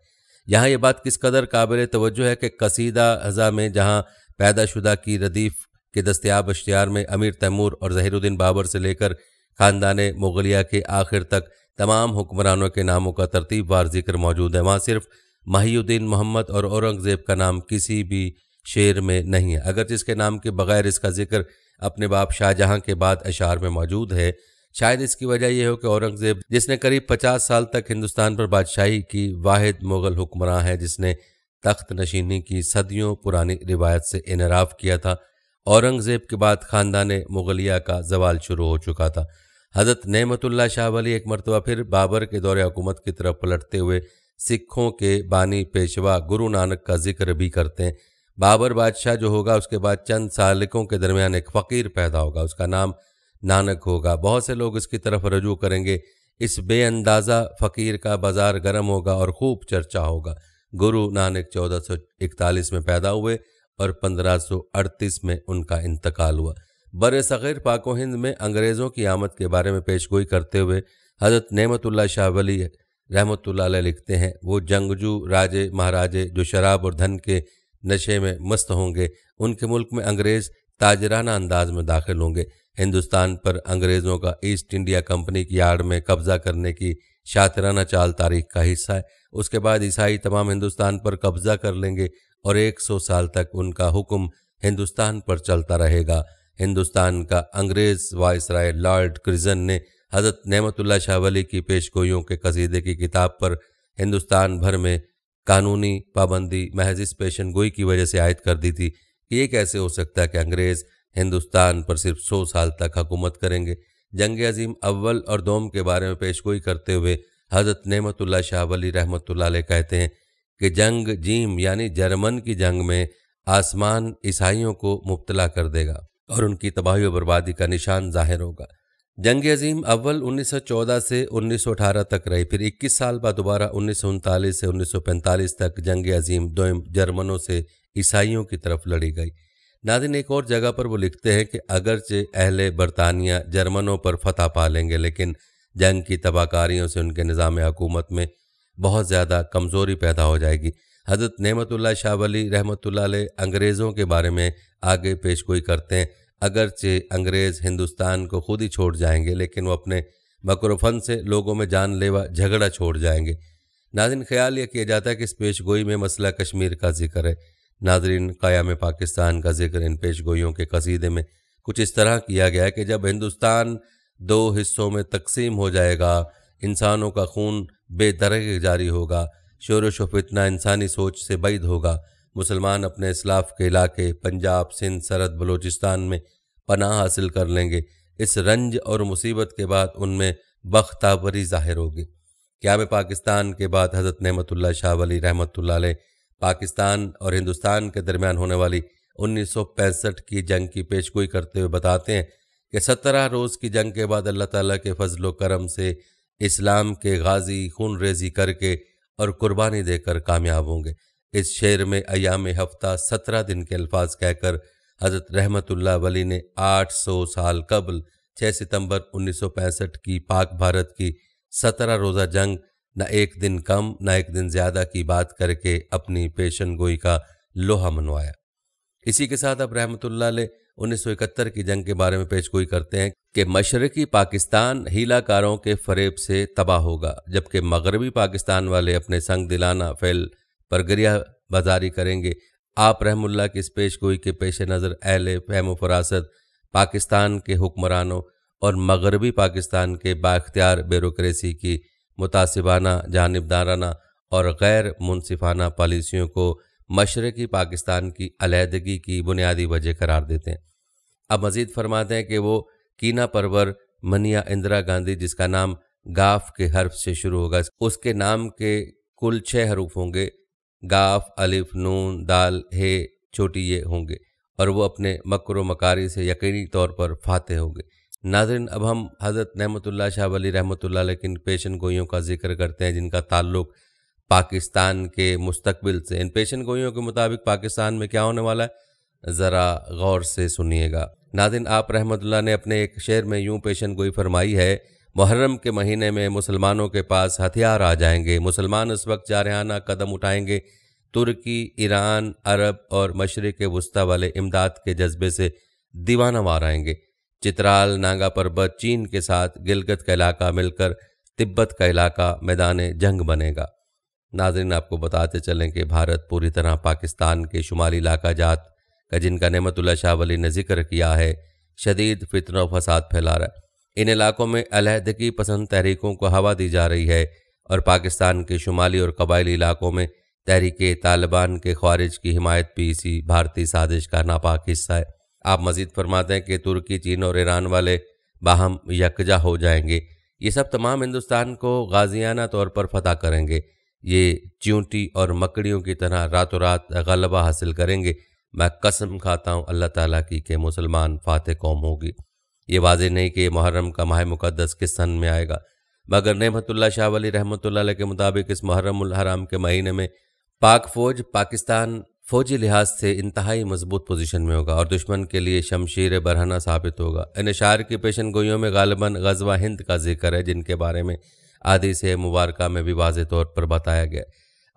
यहाँ ये बात किस कदर काबिल तवज्जो है कि कसीदा अज़ा में जहाँ पैदाशुदा की रदीफ़ के दस्तियाब अश्तियार में अमीर तैमूर और जहीरुद्दीन बाबर से लेकर ख़ानदान मुगलिया के आखिर तक तमाम हुक्मरानों के नामों का तरतीब वार ज़िक्र मौजूद है। वहाँ सिर्फ़ माहीउद्दीन मोहम्मद और औरंगज़ेब का नाम किसी भी शेर में नहीं है। अगर जिसके नाम के बगैर इसका ज़िक्र अपने बाप शाहजहां के बाद अशार में मौजूद है। शायद इसकी वजह यह हो कि औरंगज़ेब, जिसने करीब पचास साल तक हिंदुस्तान पर बादशाही की वाहिद मुग़ल हुक्मरान है, जिसने तख्त नशीनी की सदियों पुरानी रिवायत से इनराफ किया था, औरंगज़ेब के बाद ख़ानदान मुगलिया का जवाल शुरू हो चुका था। हज़रत नमतुल्ला शाह वली एक मरतबा फिर बाबर के दौरे हुकूमत की तरफ़ पलटते हुए सिखों के बानी पेशवा गुरु नानक का ज़िक्र भी करते हैं। बाबर बादशाह जो होगा, उसके बाद चंद सालिकों के दरमियान एक फ़कीर पैदा होगा, उसका नाम नानक होगा। बहुत से लोग इसकी तरफ़ रजू करेंगे। इस बेअंदाज़ा फ़कीर का बाज़ार गर्म होगा और खूब चर्चा होगा। गुरु नानक चौदह सौ इकतालीस में पैदा हुए और पंद्रह सौ अड़तीस में उनका इंतकाल हुआ। बर सग़ैर पाको हिंद में अंग्रेज़ों की आमद के बारे में पेशगोई करते हुए हज़रत नमतुल्ला शाह वली रहमत लिखते हैं, वो जंगजू राजे महाराजे जो शराब और धन के नशे में मस्त होंगे। उनके मुल्क में अंग्रेज़ ताजराना अंदाज में दाखिल होंगे। हिंदुस्तान पर अंग्रेज़ों का ईस्ट इंडिया कंपनी की आड़ में कब्ज़ा करने की शातराना चाल तारीख का हिस्सा है। उसके बाद ईसाई तमाम हिंदुस्तान पर कब्ज़ा कर लेंगे और एक सौ साल तक उनका हुक्म हिंदुस्तान पर चलता रहेगा। हिंदुस्तान का अंग्रेज़ वायसराय लॉर्ड क्रिजन ने हज़रत नमतुल्ला शाह वली की पेशगोइयों के कसीदे की किताब पर हिंदुस्तान भर में कानूनी पाबंदी, महज इस पेशन गोई की वजह से आयद कर दी थी कि ये कैसे हो सकता है कि अंग्रेज़ हिंदुस्तान पर सिर्फ़ सौ साल तक हुकूमत करेंगे। जंग अजीम अव्वल और दोम के बारे में पेशगोई करते हुए हज़रत नमतुल्ला शाह वली रहमत कहते हैं कि जंग जीम यानी जर्मन की जंग में आसमान ईसाइयों को मुबतला कर देगा और उनकी तबाही और बर्बादी का निशान ज़ाहिर होगा। जंग अजीम अव्वल 1914 से 1918 तक रही, फिर 21 साल बाद दोबारा उन्नीस सौ उनतालीस से 1945 तक जंग अजीम दोम जर्मनों से ईसाइयों की तरफ़ लड़ी गई। नादिन, एक और जगह पर वो लिखते हैं कि अगरचे अहले बरतानिया जर्मनों पर फतह पा लेंगे लेकिन जंग की तबाहकारियों से उनके निज़ाम हकूमत में बहुत ज़्यादा कमज़ोरी पैदा हो जाएगी। हज़रत नमतुल्ला शाह वली रहमत अंग्रेज़ों के बारे में आगे पेश गोई करते हैं। अगरचे अंग्रेज़ हिंदुस्तान को खुद ही छोड़ जाएँगे, लेकिन वो अपने मकरफन से लोगों में जानलेवा झगड़ा छोड़ जाएँगे। नाजिन, ख्याल यह किया जाता है कि इस पेश गोई में मसला कश्मीर का ज़िक्र है। नाजरीन क़याम पाकिस्तान का ज़िक्र इन पेश गोइयों के कसीदे में कुछ इस तरह किया गया है कि जब हिंदुस्तान दो हिस्सों में तकसीम हो जाएगा, इंसानों का खून बेदरग जारी होगा, शोर फितना इंसानी सोच से बैद होगा। मुसलमान अपने इसलाफ के इलाके, पंजाब, सिंध, सरहद, बलूचिस्तान में पनाह हासिल कर लेंगे। इस रंज और मुसीबत के बाद उनमें बख्तावरी ज़ाहिर होगी। क्या पाकिस्तान के बाद हज़रत नमतुल्ला शाह वली रहमत पाकिस्तान और हिंदुस्तान के दरमियान होने वाली 1965 की जंग की पेशगोई करते हुए बताते हैं कि सत्रह रोज़ की जंग के बाद अल्लाह ताला के फजल करम से इस्लाम के गाजी, खून रेजी करके और कुर्बानी देकर कामयाब होंगे। इस शेर में अयाम हफ़्ता सत्रह दिन के अल्फाज कहकर हज़रत रहमतुल्ला वली ने आठ सौ साल कबल छः सितंबर 1965 की पाक भारत की सत्रह रोज़ा जंग, न एक दिन कम, न एक दिन ज़्यादा की बात करके अपनी पेशन गोई का लोहा मनवाया। इसी के साथ अब रहमतुल्ला सौ इकहत्तर की जंग के बारे में पेशगोई करते हैं कि मशरकी पाकिस्तान हीलाकारों के फरेब से तबाह होगा, जबकि मगरबी पाकिस्तान वाले अपने संग दिलाना फैल पर गरिया बाजारी करेंगे। आप रहमुल्ला की इस पेशगोई के पेश नज़र अहल फहम फरासत, पाकिस्तान के हुक्मरानों और मगरबी पाकिस्तान के बाख्तियार ब्यूरोक्रेसी की मुतासिबाना, जानबदाराना और गैर मुनसिफाना पॉलिसियों को मशरकी पाकिस्तान की अलीहदगी की बुनियादी वजह करार देते हैं। अब मजीद फरमाते हैं कि वो कीना परवर मनिया इंदिरा गांधी, जिसका नाम गाफ के हर्फ से शुरू होगा, उसके नाम के कुल छः हरूफ होंगे। गाफ, अलिफ, नून, दाल, हे छोटी ये होंगे और वो अपने मकर मकारी से यकीनी तौर पर फाते होंगे। नाजरन, अब हम हज़रत नहमतुल्ला शाह वली रहमत लेकिन पेशन गोइयों का ज़िक्र करते हैं, जिनका ताल्लुक़ पाकिस्तान के मुस्तकबिल से। इन पेशन गोइयों के मुताबिक पाकिस्तान में क्या होने वाला है? ज़रा गौर से सुनिएगा। नादिन आप रहमतुल्लाह ने अपने एक शेर में यूँ पेशन गोई फरमाई है मुहर्रम के महीने में मुसलमानों के पास हथियार आ जाएँगे। मुसलमान उस वक्त जारहाना कदम उठाएँगे। तुर्की, ईरान, अरब और मशरक वस्ती वाले इमदाद के जज्बे से दीवाना मार आएँगे। चित्राल, नांगा पर्वत, चीन के साथ गिलगत का इलाका मिलकर तिब्बत का इलाका मैदान जंग बनेगा। नाजरीन, आपको बताते चलें कि भारत पूरी तरह पाकिस्तान के शुमाली इलाका जात का, जिनका नमतुल्ला शाह वली ने ज़िक्र किया है, शदीद फितन फसाद फैला रहा है। इन इलाकों में अलहदगी पसंद तहरीकों को हवा दी जा रही है और पाकिस्तान के शुमाली और कबायली इलाकों में तहरीक तालिबान के खारिज की हिमायत भी इसी भारतीय साजिश का नापाक हिस्सा है। आप मजीद फरमाते हैं कि तुर्की, चीन और ईरान वाले बाहम यकजा हो जाएँगे। ये सब तमाम हिंदुस्तान को गाजियाना तौर पर फतह करेंगे। ये च्यूटी और मकड़ियों की तरह रातों रात गलबा हासिल करेंगे। मैं कसम खाता हूँ, अल्लाह ताला की कि मुसलमान फातह कौम होगी। ये वाजे नहीं कि मुहर्रम का माह मुकदस किस सन में आएगा। मगर नहमतुल्ला शाह वली रहमत के मुताबिक इस मुहर्रम हराम के महीने में पाक फौज, पाकिस्तान फौजी लिहाज से इंतहाई मज़बूत पोजीशन में होगा और दुश्मन के लिए शमशीर बरहना साबित होगा। इन शार की पेशन गोइयों में गालिबा गजवा हिंद का ज़िक्र है, जिनके बारे में आदि से मुबारक में भी वाज तौर पर बताया गया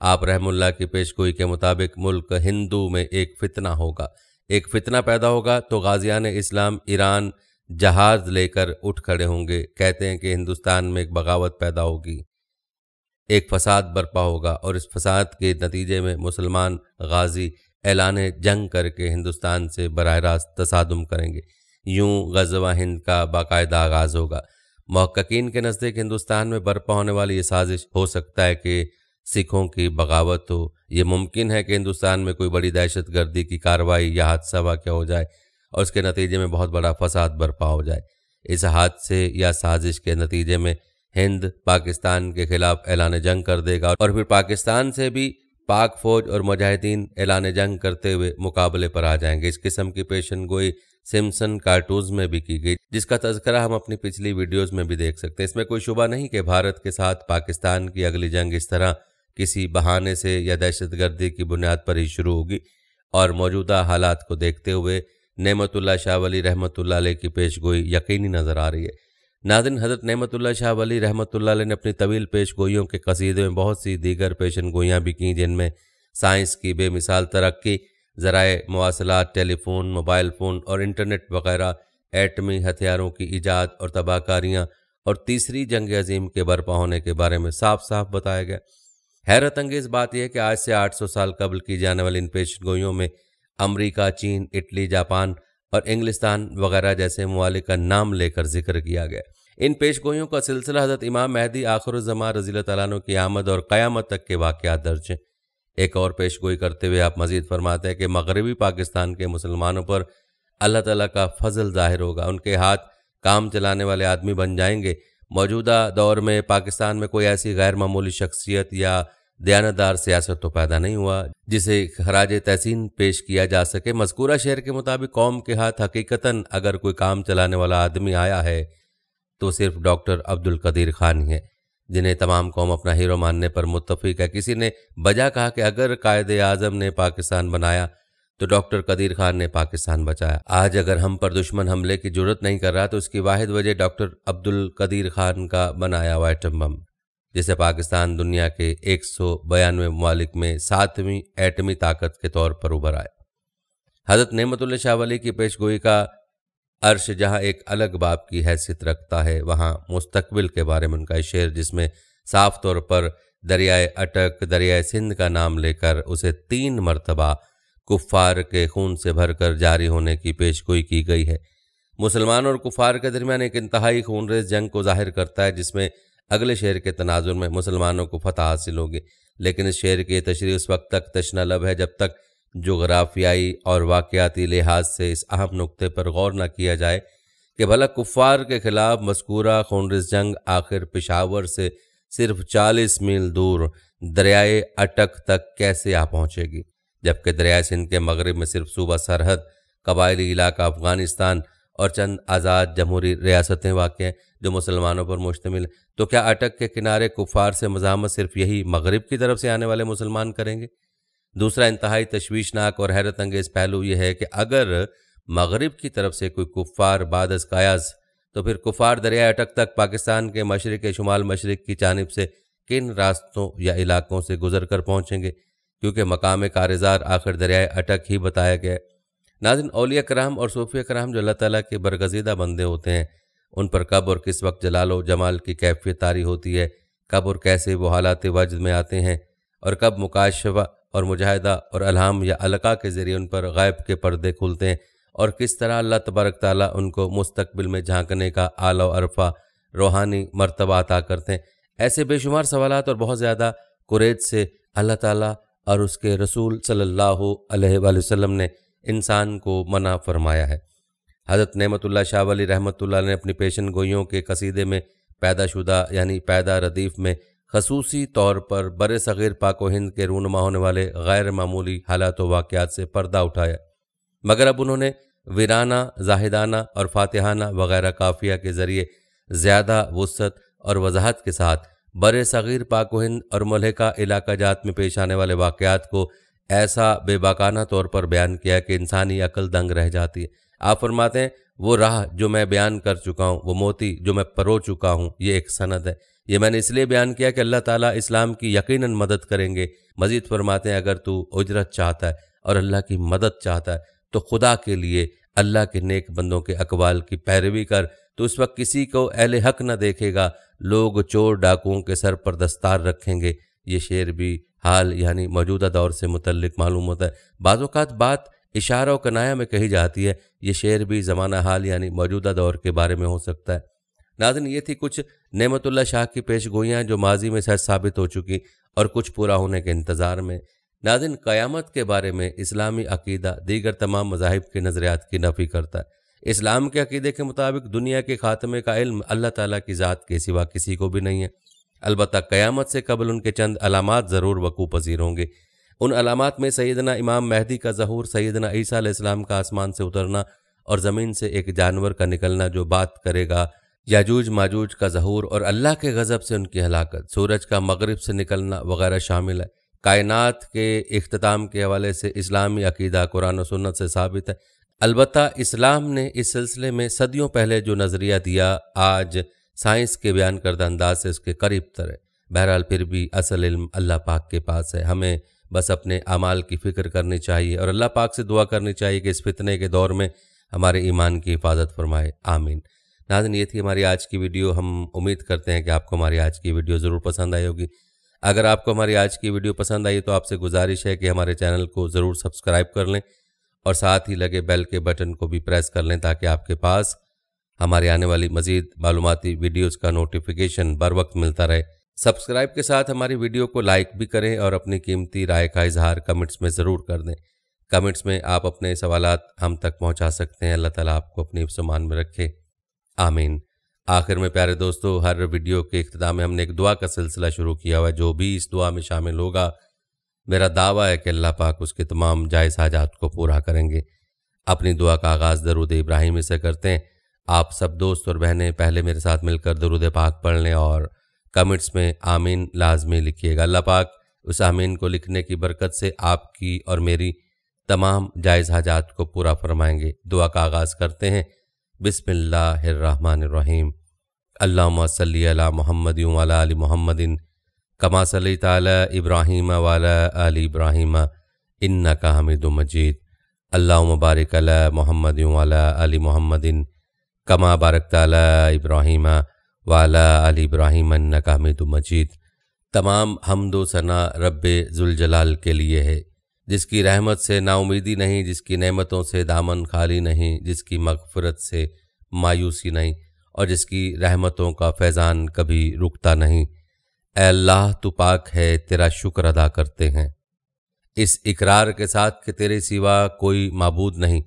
आप रहमुल्ला की पेशगोई के मुताबिक मुल्क हिंदू में एक फितना होगा। एक फितना पैदा होगा तो गाजियान इस्लाम, ईरान जहाज़ लेकर उठ खड़े होंगे। कहते हैं कि हिंदुस्तान में एक बगावत पैदा होगी। एक फसाद बर्पा होगा और इस फसाद के नतीजे में मुसलमान गाजी ऐलान जंग करके हिंदुस्तान से बरह रास्त तसादम करेंगे। यूँ गजवा हिंद का बाकायदा आगाज़ होगा। महक्कीन के नज़दीक हिंदुस्तान में बर्पा होने वाली ये साजिश हो सकता है कि सिखों की बगावत हो। ये मुमकिन है कि हिंदुस्तान में कोई बड़ी दहशत गर्दी की कार्रवाई या हादसा वाक़ हो जाए। और उसके नतीजे में बहुत बड़ा फसाद बर्पा हो जाए। इस हादसे या साजिश के नतीजे में हिंद पाकिस्तान के खिलाफ ऐलान जंग कर देगा और फिर पाकिस्तान से भी पाक फौज और मुजाहिदीन ऐलान जंग करते हुए मुकाबले पर आ जाएँगे। इस किस्म की पेशन गोई सिम्सन कार्टूज में भी की गई, जिसका तस्करा हम अपनी पिछली वीडियोस में भी देख सकते हैं। इसमें कोई शुबा नहीं कि भारत के साथ पाकिस्तान की अगली जंग इस तरह किसी बहाने से या दहशत गर्दी की बुनियाद पर ही शुरू होगी और मौजूदा हालात को देखते हुए नमतुल्ला शाह वली रहमत की पेश गोई यकीनी नज़र आ रही है। नादिन हज़रत नमतुल्ला शाह वली रहमत ने अपनी तवील पेश गोइयों के कसीदे में बहुत सी दीगर पेशन गोइयाँ भी की, जिनमें साइंस की बेमिसाल तरक्की, ज़राए मवासलात टेलीफोन, मोबाइल फ़ोन और इंटरनेट वगैरह, एटमी हथियारों की ईजाद और तबाहकारियाँ और तीसरी जंग अजीम के बर्पा होने के बारे में साफ़ साफ़ बताया गया। हैरत अंगेज़ बात यह कि आज से 800 साल कबल की जाने वाली इन पेश गोइयों में अमरीका, चीन, इटली, जापान और इंग्लिस्तान वगैरह जैसे ममालिक का नाम लेकर ज़िक्र किया गया। इन पेशगोइयों का सिलसिला हज़रत इमाम महदी आखिर जमा रजील तु की आमद और क़यामत तक के वाक़ात दर्ज हैं। एक और पेशगोई करते हुए आप मजीद फरमाते हैं कि मगरबी पाकिस्तान के मुसलमानों पर अल्लाह ताला का फजल ज़ाहिर होगा। उनके हाथ काम चलाने वाले आदमी बन जाएँगे। मौजूदा दौर में पाकिस्तान में कोई ऐसी गैर मामूली शख्सियत या दयानतदार सियासत तो पैदा नहीं हुआ, जिसे खराज तहसीन पेश किया जा सके। मजकूरा शहर के मुताबिक कौम के हाथ हकीकता अगर कोई काम चलाने वाला आदमी आया है तो सिर्फ़ डॉक्टर अब्दुल कदीर खान ही है, जिन्हें तमाम कौम अपना हीरो मानने पर मुतफिक है। किसी ने बजा कहा कि अगर कायद आज़म ने पाकिस्तान बनाया तो डॉक्टर कदीर खान ने पाकिस्तान बचाया। आज अगर हम पर दुश्मन हमले की ज़रूरत नहीं कर रहा तो उसकी वाहिद वजह डॉक्टर अब्दुल कदीर खान का बनाया हुआ एटम बम। जिसे पाकिस्तान दुनिया के एक सौ बयानवे ममालिक में सातवीं एटमी ताकत के तौर पर उभर आए हज़रत नमतुल्ला शाह वली की पेशगोई का अर्श जहाँ एक अलग बाप की हैसियत रखता है, वहाँ मुस्तकबिल के बारे में उनका शेर जिसमें साफ़ तौर पर दरियाए अटक, दरियाए सिंध का नाम लेकर उसे तीन मरतबा कुफ़ार के खून से भरकर जारी होने की पेशगोई की गई है। मुसलमान और कुफ़ार के दरमियान एक इंतहाई खून खूनरेज जंग को ज़ाहिर करता है, जिसमें अगले शहर के तनाजुर में मुसलमानों को फतह हासिल होगी। लेकिन इस शहर की तशरी उस वक्त तक तशना लब है जब तक जोग्राफियाई और वाक़ाती लिहाज से इस अहम नुक्ते पर गौर न किया जाए कि भला कुफ़ार के ख़िलाफ़ मस्कूरा खूनरिस जंग आखिर पिशावर से सिर्फ़ चालीस मील दूर दरियाए अटक तक कैसे आ पहुँचेगी? जबकि दरियाए सिंध के मगरब में सिर्फ़ सूबा सरहद, कबायली इलाका अफ़गानिस्तान और चंद आज़ाद जमहूरी रियासतें वाक़ हैं। जो मुसलमानों पर मुश्तमिल तो क्या अटक के किनारे कुफार से मजामत सिर्फ़ यही मगरब की तरफ़ से आने वाले मुसलमान करेंगे? दूसरा इंतहाई तशवीशनाक और हैरत अंगेज पहलू यह है कि अगर मगरब की तरफ़ से कोई कुफ़ार बादस कायाज तो फिर कुफार दरिया अटक तक पाकिस्तान के मशरक़ शुमाल मशरक़ की जानब से किन रास्तों या इलाकों से गुजर कर पहुँचेंगे? क्योंकि मकाम कारजार आखिर दरियाए अटक ही बताया गया नाजिन अलिया कराम और सूफिया कराम जो अल्लाह ताला के बरगजीदा बंदे होते हैं उन पर कब और किस वक्त जलालो जमाल की कैफियत तारी होती है? कब और कैसे वो हालात वजद में आते हैं? और कब मुकाशवा और मुजाहिदा और अलहम या अलका के ज़रिए उन पर गैब के पर्दे खुलते हैं? और किस तरह अल्लाह तबारक ताली उनको मुस्तबिल में झांकने का आला अरफा रूहानी मरतबा अता करते हैं? ऐसे बेशुमार सवाल और बहुत ज़्यादा कुरेद से अल्लाह ताला और उसके रसूल अलैहि वसल्लम ने इंसान को मना फरमाया है। हज़रत नमतुल्ला शाह वली रहमत ने अपनी पेशन गोइयों के कसीदे में पैदाशुदा, यानी पैदा रदीफ़ में खसूसी तौर पर बर सग़ीर पाको हिंद के रूनमा होने वाले गैर मामूली हालात वाक़ात से पर्दा उठाया। मगर अब उन्होंने वीराना, जाहिदाना और फातिहाना वगैरह काफिया के ज़रिए ज़्यादा वसत और वजाहत के साथ बर सग़ीर पाको हिंद और मलका इलाका जात में पेश आने वाले वाक़ात को ऐसा बेबाकाना तौर पर बयान किया कि इंसानी अकल दंग रह जाती है। आप फरमाते हैं, वो राह जो मैं बयान कर चुका हूँ, वो मोती जो मैं परो चुका हूँ, ये एक सनद है। ये मैंने इसलिए बयान किया कि अल्लाह ताला इस्लाम की यकीनन मदद करेंगे। मजीद फरमाते हैं, अगर तू उजरत चाहता है और अल्लाह की मदद चाहता है तो खुदा के लिए, अल्लाह के नेक बंदों के अकवाल की पैरवी कर। तो उस वक्त किसी को अहल हक न देखेगा। लोग चोर डाकुओं के सर पर दस्तार रखेंगे। ये शेर भी हाल, यानी मौजूदा दौर से मुतलक मालूम होता है। बाज़ात बात इशारा और कनाया में कही जाती है, ये शेर भी ज़माना हाल यानी मौजूदा दौर के बारे में हो सकता है। नाजन, ये थी कुछ नमतुल्ला शाह की पेश गोइयाँ जो माजी में सच साबित हो चुकी और कुछ पूरा होने के इंतज़ार में। नादिन क़यामत के बारे में इस्लामी अकीदा दीगर तमाम मजाहब के नज़रियात की नफ़ी करता है। इस्लाम के अकीदे के मुताबिक दुनिया के ख़ात्मे का इल्म अल्लाह ताला की ज़ात के सिवा किसी को भी नहीं है। अलबत् क़यामत से कबल उनके चंद अलामत ज़रूर वकू पजीर होंगे। उन अलामत में सैदना इमाम महदी का जहूर सैदना ईसा इस्लाम का आसमान से उतरना और ज़मीन से एक जानवर का निकलना जो बात करेगा, याजूज माजूज का जहूर और अल्लाह के गज़ब से उनकी हलाकत। सूरज का मगरब से निकलना वगैरह शामिल है। कायनात के अख्ताम के हवाले से इस्लामी अकीदा, कुरान और सुन्नत से साबित है। अलबत् इस्लाम ने इस सिलसिले में सदियों पहले जो नज़रिया दिया, आज साइंस के बयान करदा अंदाज से उसके करीब तर है। बहरहाल फिर भी असल इल्म अल्लाह पाक के पास है। हमें बस अपने अमाल की फ़िक्र करनी चाहिए और अल्लाह पाक से दुआ करनी चाहिए कि इस फितने के दौर में हमारे ईमान की हिफाजत फरमाए। आमीन। नाजन, ये थी हमारी आज की वीडियो। हम उम्मीद करते हैं कि आपको हमारी आज की वीडियो ज़रूर पसंद आई होगी। अगर आपको हमारी आज की वीडियो पसंद आई तो आपसे गुजारिश है कि हमारे चैनल को ज़रूर सब्सक्राइब कर लें और साथ ही लगे बेल के बटन को भी प्रेस कर लें ताकि आपके पास हमारे आने वाली मजीद मालूमती वीडियोज़ का नोटिफिकेशन बर वक्त मिलता रहे। सब्सक्राइब के साथ हमारी वीडियो को लाइक भी करें और अपनी कीमती राय का इजहार कमेंट्स में ज़रूर कर दें। कमेंट्स में आप अपने सवाल हम तक पहुँचा सकते हैं। अल्लाह ताला आपको अपनी सम्मान में रखे। आमीन। आखिर में प्यारे दोस्तों, हर वीडियो के अख्ताम में हमने एक दुआ का सिलसिला शुरू किया हुआ है। जो भी इस दुआ में शामिल होगा, मेरा दावा है कि अल्लाह पाक उसके तमाम जायज़ हाजात को पूरा करेंगे। अपनी दुआ का आगाज़ दरुद इब्राहिम से करते हैं। आप सब दोस्त और बहनें पहले मेरे साथ मिलकर दरुद पाक पढ़ लें और कमेंट्स में आमीन लाजमी लिखिएगा। अल्लाह पाक उस आमीन को लिखने की बरकत से आपकी और मेरी तमाम जायज़ हाजात को पूरा फरमाएँगे। दुआ का आगाज़ करते हैं। बिसमीम अल्लाम सल महमद वाला महमदिन कमा सल इब्राहिम वाला अली इब्राहिम। इन्ना का हमिद मजीद अल्लाह मुबारक महमद वाला अली महमदिन कमा बारक ताला इब्राहिम। वाला अली इब्राहिम नकामिद मजीद। तमाम हमदो सना रब जुलजलाल के लिए है, जिसकी रहमत से नाउमीदी नहीं, जिसकी नेमतों से दामन खाली नहीं, जिसकी मगफरत से मायूसी नहीं, और जिसकी रहमतों का फैज़ान कभी रुकता नहीं। अल्लाह, तू पाक है, तेरा शुक्र अदा करते हैं। इस इकरार के साथ कि तेरे सिवा कोई मबूद नहीं,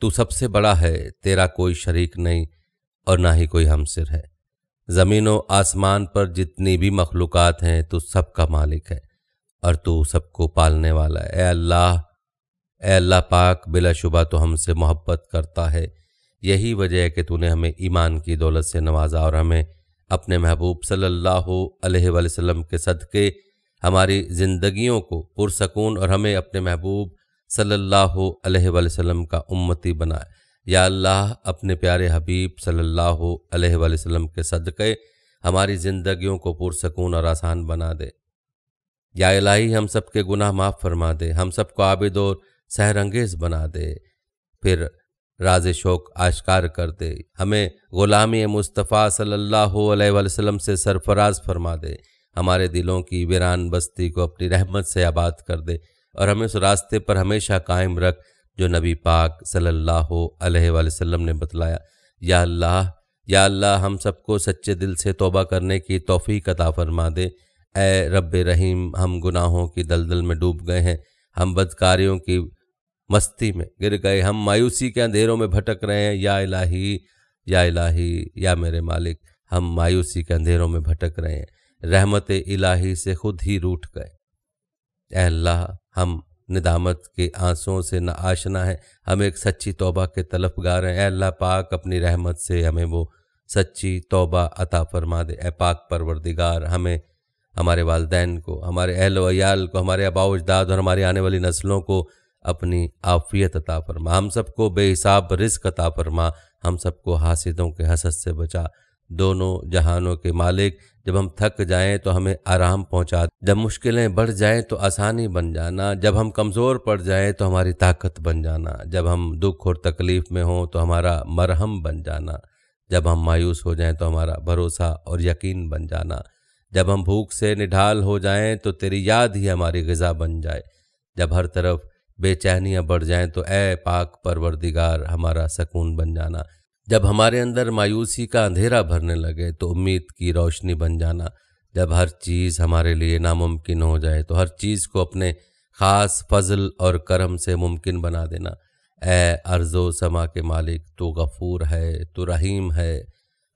तू सबसे बड़ा है, तेरा कोई शरीक नहीं, और ना ही कोई हमसिर है। ज़मीन आसमान पर जितनी भी मखलूक़ात हैं तो सबका मालिक है, और तू सबको पालने वाला है। ए अल्लाह ए अल्लाह पाक बिलाशुबा तो हमसे मोहब्बत करता है। यही वजह है कि तूने हमें ईमान की दौलत से नवाजा, और हमें अपने महबूब सल्लल्लाहु अलैहि वसल्लम के सदक़े, हमारी ज़िंदगियों को पुरसकून, और हमें अपने महबूब सल्लल्लाहु अलैहि वसल्लम का उम्मती बनाए। या अल्लाह अपने प्यारे हबीब सल्लल्लाहु अलैहि वसल्लम के सदक़े हमारी ज़िंदगियों को पुरसकून और आसान बना दे। या इलाही हम सब के गुनाह माफ़ फरमा दे, हम सबको आबिद और सहरंगेज़ बना दे। फिर राज शोक आश्कार कर दे, हमें ग़ुलामी मुस्तफ़ा सल्लल्लाहु अलैहि वसल्लम से सरफराज फरमा दे, हमारे दिलों की वीरान बस्ती को अपनी रहमत से आबाद कर दे और हमें उस रास्ते पर हमेशा कायम रख जो नबी पाक सल्लल्लाहु अलैहि वसल्लम ने बतलाया, या अल्लाह या अल्लाह, हम सबको सच्चे दिल से तौबा करने की तोफ़ी कता फरमा दे। ए रब रहीम, हम गुनाहों की दलदल में डूब गए हैं, हम बदकारियों की मस्ती में गिर गए, हम मायूसी के अंधेरों में भटक रहे हैं। या इलाही या इलाही, या मेरे मालिक, हम मायूसी के अंधेरों में भटक रहे हैं। रहमत इलाही से खुद ही रूठ गए। अल्लाह, हम निदामत के आंसुओं से न आशना है। हम एक सच्ची तौबा के तलफगार हैं। अल्लाह पाक, अपनी रहमत से हमें वो सच्ची तौबा अता फरमा दे। ए पाक परवरदिगार, हमें, हमारे वालदेन को, हमारे अहल वयाल को, हमारे अबाउ अजदाद और हमारी आने वाली नस्लों को अपनी आफियत अता फरमा। हम सबको बेहिसाब रिस्क अता फरमा। हम सबको हासिदों के हसद से बचा। दोनों जहानों के मालिक जब हम थक जाएँ तो हमें आराम पहुँचा जब मुश्किलें बढ़ जाएँ तो आसानी बन जाना। जब हम कमज़ोर पड़ जाएँ तो हमारी ताकत बन जाना। जब हम दुख और तकलीफ़ में हों तो हमारा मरहम बन जाना। जब हम मायूस हो जाएँ तो हमारा भरोसा और यकीन बन जाना। जब हम भूख से निढाल हो जाएँ तो तेरी याद ही हमारी गज़ा बन जाए। जब हर तरफ़ बेचैनियाँ बढ़ जाएँ तो ए पाक परवरदिगार हमारा सकून बन जाना। जब हमारे अंदर मायूसी का अंधेरा भरने लगे तो उम्मीद की रोशनी बन जाना। जब हर चीज़ हमारे लिए नामुमकिन हो जाए तो हर चीज़ को अपने ख़ास फजल और करम से मुमकिन बना देना। ए अर्ज़ो समा के मालिक तो गफूर है तो रहीम है।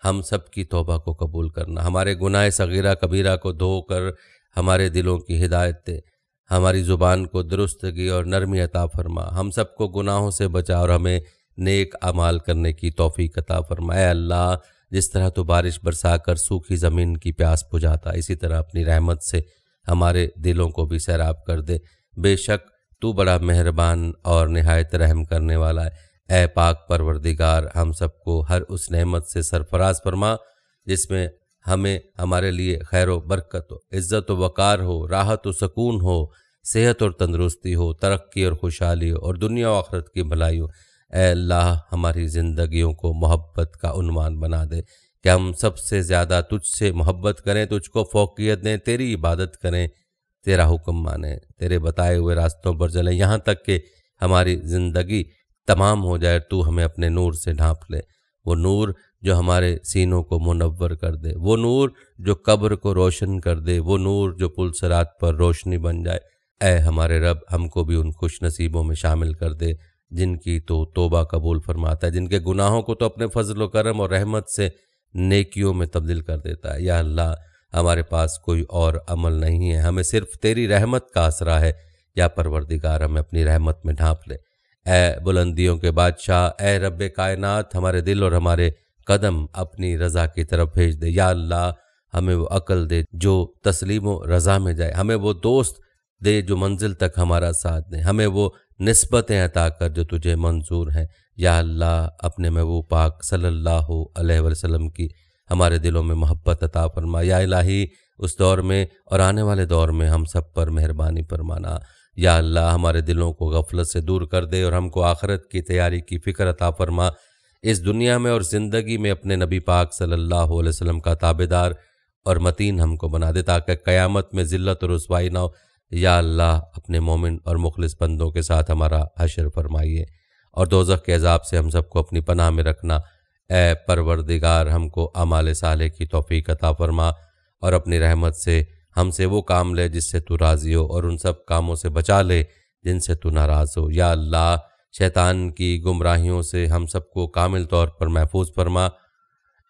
हम सब की तोबा को कबूल करना। हमारे गुनाह सगीरा कबीरा को धोकर हमारे दिलों की हिदायत दे। हमारी ज़ुबान को दुरुस्तगी और नरमी अता फरमा। हम सबको गुनाहों से बचा और हमें नेक अमाल करने की तोफ़ी कता फरमाए। अल्लाह, जिस तरह तो बारिश बरसा कर सूखी ज़मीन की प्यास बुझाता, इसी तरह अपनी रहमत से हमारे दिलों को भी सैराब कर दे। बेशक तू बड़ा मेहरबान और नहायत रहम करने वाला है। ए पाक परवरदिगार, हम सबको हर उस नहमत से सरफराज फरमा, जिसमें हमें, हमारे लिए खैर बरकत हो। इज़्ज़त वक़ार हो, राहत व सकून हो, सेहत और तंदरुस्ती हो, तरक्की और खुशहाली हो, और दुनिया आखरत की भलाई हो। अल्लाह, हमारी ज़िंदगियों को मोहब्बत का उनवान बना दे कि हम सबसे ज़्यादा तुझसे मोहब्बत करें, तुझको फोकियत दें, तेरी इबादत करें, तेरा हुक्म माने, तेरे बताए हुए रास्तों पर चलें। यहाँ तक कि हमारी ज़िंदगी तमाम हो जाए, तू हमें अपने नूर से ढांप ले। वो नूर जो हमारे सीनों को मुनवर कर दे, वो नूर जो कब्र को रोशन कर दे, वो नूर जो पुलसरात पर रोशनी बन जाए। ए हमारे रब, हमको भी उन खुश नसीबों में शामिल कर दे। जिनकी तो तोबा कबूल फरमाता है, जिनके गुनाहों को तो अपने फजल करम और रहमत से नेकियों में तब्दील कर देता है। या अल्लाह, हमारे पास कोई और अमल नहीं है। हमें सिर्फ़ तेरी रहमत का आसरा है। या परवरदिगार, हमें अपनी रहमत में ढांप ले। ए बुलंदियों के बादशाह ए रब कायनात, हमारे दिल और हमारे कदम अपनी रज़ा की तरफ़ भेज दे। या अल्लाह, हमें वो अकल दे जो तस्लीम रज़ा में जाए। हमें वो दोस्त दे जो मंजिल तक हमारा साथ दे। हमें वो नस्बतें अता कर जो तुझे मंजूर हैं। या अल्लाह, अपने महबूब पाक सल्लल्लाहु अलैहि वसल्लम की हमारे दिलों में मोहब्बत अता फरमा। या इलाही, उस दौर में और आने वाले दौर में हम सब पर मेहरबानी फरमाना। या अल्लाह, हमारे दिलों को गफलत से दूर कर दे और हमको आखरत की तैयारी की फ़िक्र अता फरमा। इस दुनिया में और ज़िंदगी में अपने नबी पाक सल्लल्लाहु अलैहि वसल्लम का ताबेदार और मतीन हमको बना दे ताकि क़यामत में ज़िल्लत और रसवाई ना हो। या अल्लाह अपने मोमिन और मुखलिस बंदों के साथ हमारा हशर फरमाइए और दोजख के अजाब से हम सबको अपनी पनाह में रखना। ए परवरदिगार, हमको अमाल साले की तोफ़ी अता फरमा और अपनी रहमत से हमसे वो काम ले जिससे तू राज़ी हो और उन सब कामों से बचा ले जिनसे तू नाराज़ हो। या अल्लाह, शैतान की गुमराहियों से हम सबको कामिल तौर पर महफूज फरमा।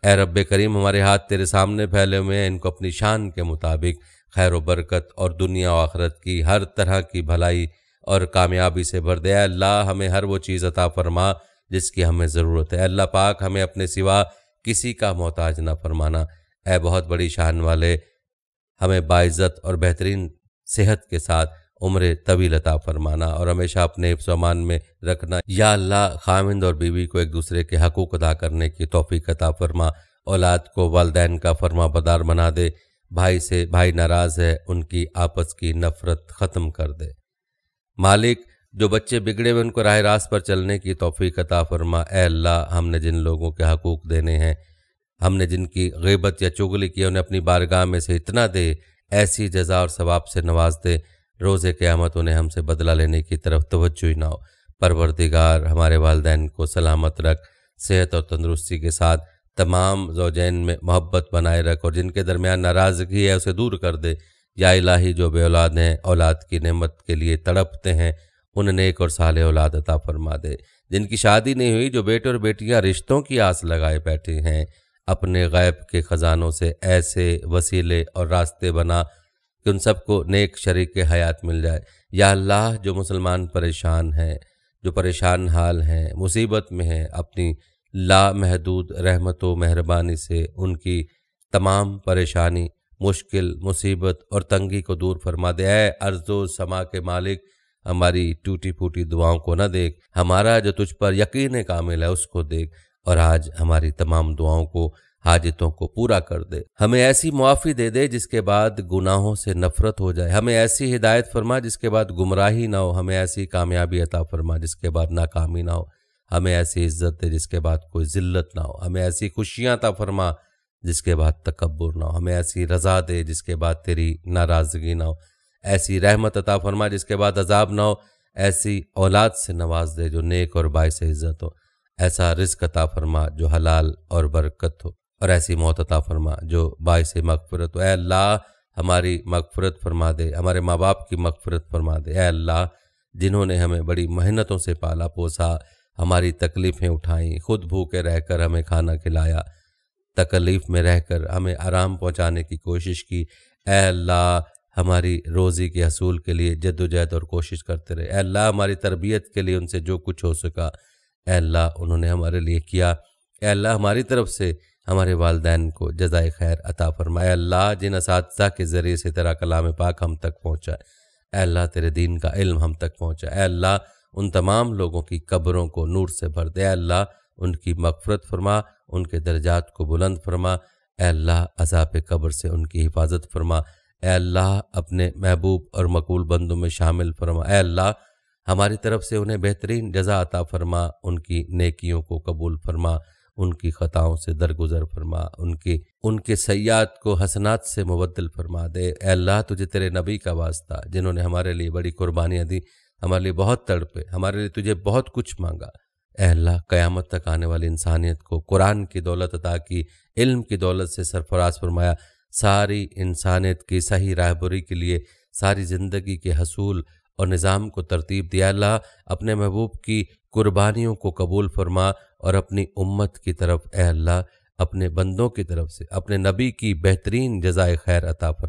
ए रब करीम, हमारे हाथ तेरे सामने फैले हुए हैं, इनको अपनी शान के मुताबिक खैर बरकत और दुनिया व आखरत की हर तरह की भलाई और कामयाबी से भर दे। अल्लाह हमें हर वो चीज़ अता फरमा जिसकी हमें ज़रूरत है। अल्लाह पाक हमें अपने सिवा किसी का मोहताज ना फरमाना। ए बहुत बड़ी शान वाले, हमें बाइज़्ज़त और बेहतरीन सेहत के साथ उम्र तवील अता फरमाना और हमेशा अपने सामान में रखना। या अल्लाह, खामिंद और बीवी को एक दूसरे के हकूक़ अदा करने की तोफ़ी अता फरमा। औलाद को वालदेन का फरमा बदार बना दे। भाई से, भाई नाराज़ है, उनकी आपस की नफ़रत ख़त्म कर दे। मालिक, जो बच्चे बिगड़े हुए उनको राह रास्त पर चलने की तोफ़ी कता फरमा ए अल्लाह, हमने जिन लोगों के हकूक़ देने हैं, हमने जिनकी गैबत या चुगली की उन्हें अपनी बारगाह में से इतना दे, ऐसी जजा और सवाब से नवाज़ दे, रोज़े क़्यामत उन्हें हमसे बदला लेने की तरफ़ तवज्जो ही ना हो। परवरदिगार, हमारे वालदेन को सलामत रख, सेहत और तंदरुस्ती के साथ तमाम जोजैन में मोहब्बत बनाए रख और जिनके दरमियान नाराज़गी है, उसे दूर कर दे। या इलाही जो बे औलाद हैं, औलाद की नेमत के लिए तड़पते हैं उन नेक और साल औलाद अता फरमा दे। जिनकी शादी नहीं हुई, जो बेटे और बेटियाँ रिश्तों की आस लगाए बैठे हैं, अपने गैब के ख़जानों से ऐसे वसीले और रास्ते बना कि उन सबको नेक शरीक हयात मिल जाए। या अल्लाह जो मुसलमान परेशान हैं, जो परेशान हाल हैं, मुसीबत में हैं, अपनी लामहदूद रहमत व मेहरबानी से उनकी तमाम परेशानी, मुश्किल, मुसीबत और तंगी को दूर फरमा दे। है अर्जो समा के मालिक, हमारी टूटी फूटी दुआओं को न देख। हमारा जो तुझ पर यकीन कामिल है, उसको देख और आज हमारी तमाम दुआओं को, हाजतों को पूरा कर दे। हमें ऐसी मुआफ़ी दे दे जिसके बाद गुनाहों से नफ़रत हो जाए। हमें ऐसी हिदायत फरमा जिसके बाद गुमराही ना हो। हमें ऐसी कामयाबी अता फरमा जिसके बाद नाकामी ना हो। हमें ऐसी इज़्ज़त दे जिसके बाद कोई ज़िल्लत ना हो। हमें ऐसी खुशियाँ ता फरमा जिसके बाद तकबर ना हो। हमें ऐसी रज़ा दे जिसके बाद तेरी नाराज़गी ना हो। ऐसी रहमत अता फरमा जिसके बाद अजाब ना हो। ऐसी औलाद से नवाज़ दे जो नेक और बायस इज़्ज़त हो। ऐसा रिस्क अता फरमा जो हलाल और बरकत हो। और ऐसी मौत अता फरमा जो बायस मगफ़रत हो। अल्लाह, हमारी मगफ़रत फरमा दे। हमारे माँ बाप की मगफ़रत फरमा दे। अल्लाह, जिन्होंने हमें बड़ी मेहनतों से पाला, पोसा हमारी तकलीफ़ें उठाई। खुद भूखे रहकर हमें खाना खिलाया। तकलीफ़ में रहकर हमें आराम पहुँचाने की कोशिश की। ए अल्लाह, हमारी रोज़ी के हसूल के लिए जद्दोजहद और कोशिश करते रहे। अल्लाह, हमारी तरबियत के लिए उनसे जो कुछ हो सका। अल्लाह, उन्होंने हमारे लिए किया। अल्लाह, हमारी तरफ़ से हमारे वालदेन को जजाय खैर अता फरमाए अल्लाह, जिन इस के ज़रिए से तेरा कलाम पाक हम तक पहुँचा। अल्लाह, तेरे दीन का इल्म हम तक पहुँचा। अल्लाह उन तमाम लोगों की कब्रों को नूर से भर दे, अल्लाह उनकी मगफरत फरमा, उनके दर्जात को बुलंद फरमा अल्लाह अजाब कब्र से उनकी हिफाजत फरमा अल्लाह अपने महबूब और मकबूल बंदों में शामिल फरमा अल्लाह हमारी तरफ़ से उन्हें बेहतरीन जजा अता फरमा, उनकी नेकियों को कबूल फरमा, उनकी ख़ताओं से दरगुजर फरमा, उनके उनके सयाद को हसनात से मुबदल फरमा दे अल्लाह तुझे तेरे नबी का वास्ता, जिन्होंने हमारे लिए बड़ी कुर्बानियाँ दी हमारे लिए बहुत तड़पे, हमारे लिए तुझे बहुत कुछ मांगा। अल्लाह क़यामत तक आने वाली इंसानियत को कुरान की दौलत अदा की, इल्म की दौलत से सरफराज फरमाया, सारी इंसानियत की सही राहबरी के लिए, सारी ज़िंदगी के हसूल और निज़ाम को तरतीब दिया। अल्लाह, अपने महबूब की कुर्बानियों को कबूल फरमा और अपनी उम्मत की तरफ़ अल्लाह अपने बंदों की तरफ़ से, अपने नबी की बेहतरीन जजाय खैर अता फरमा।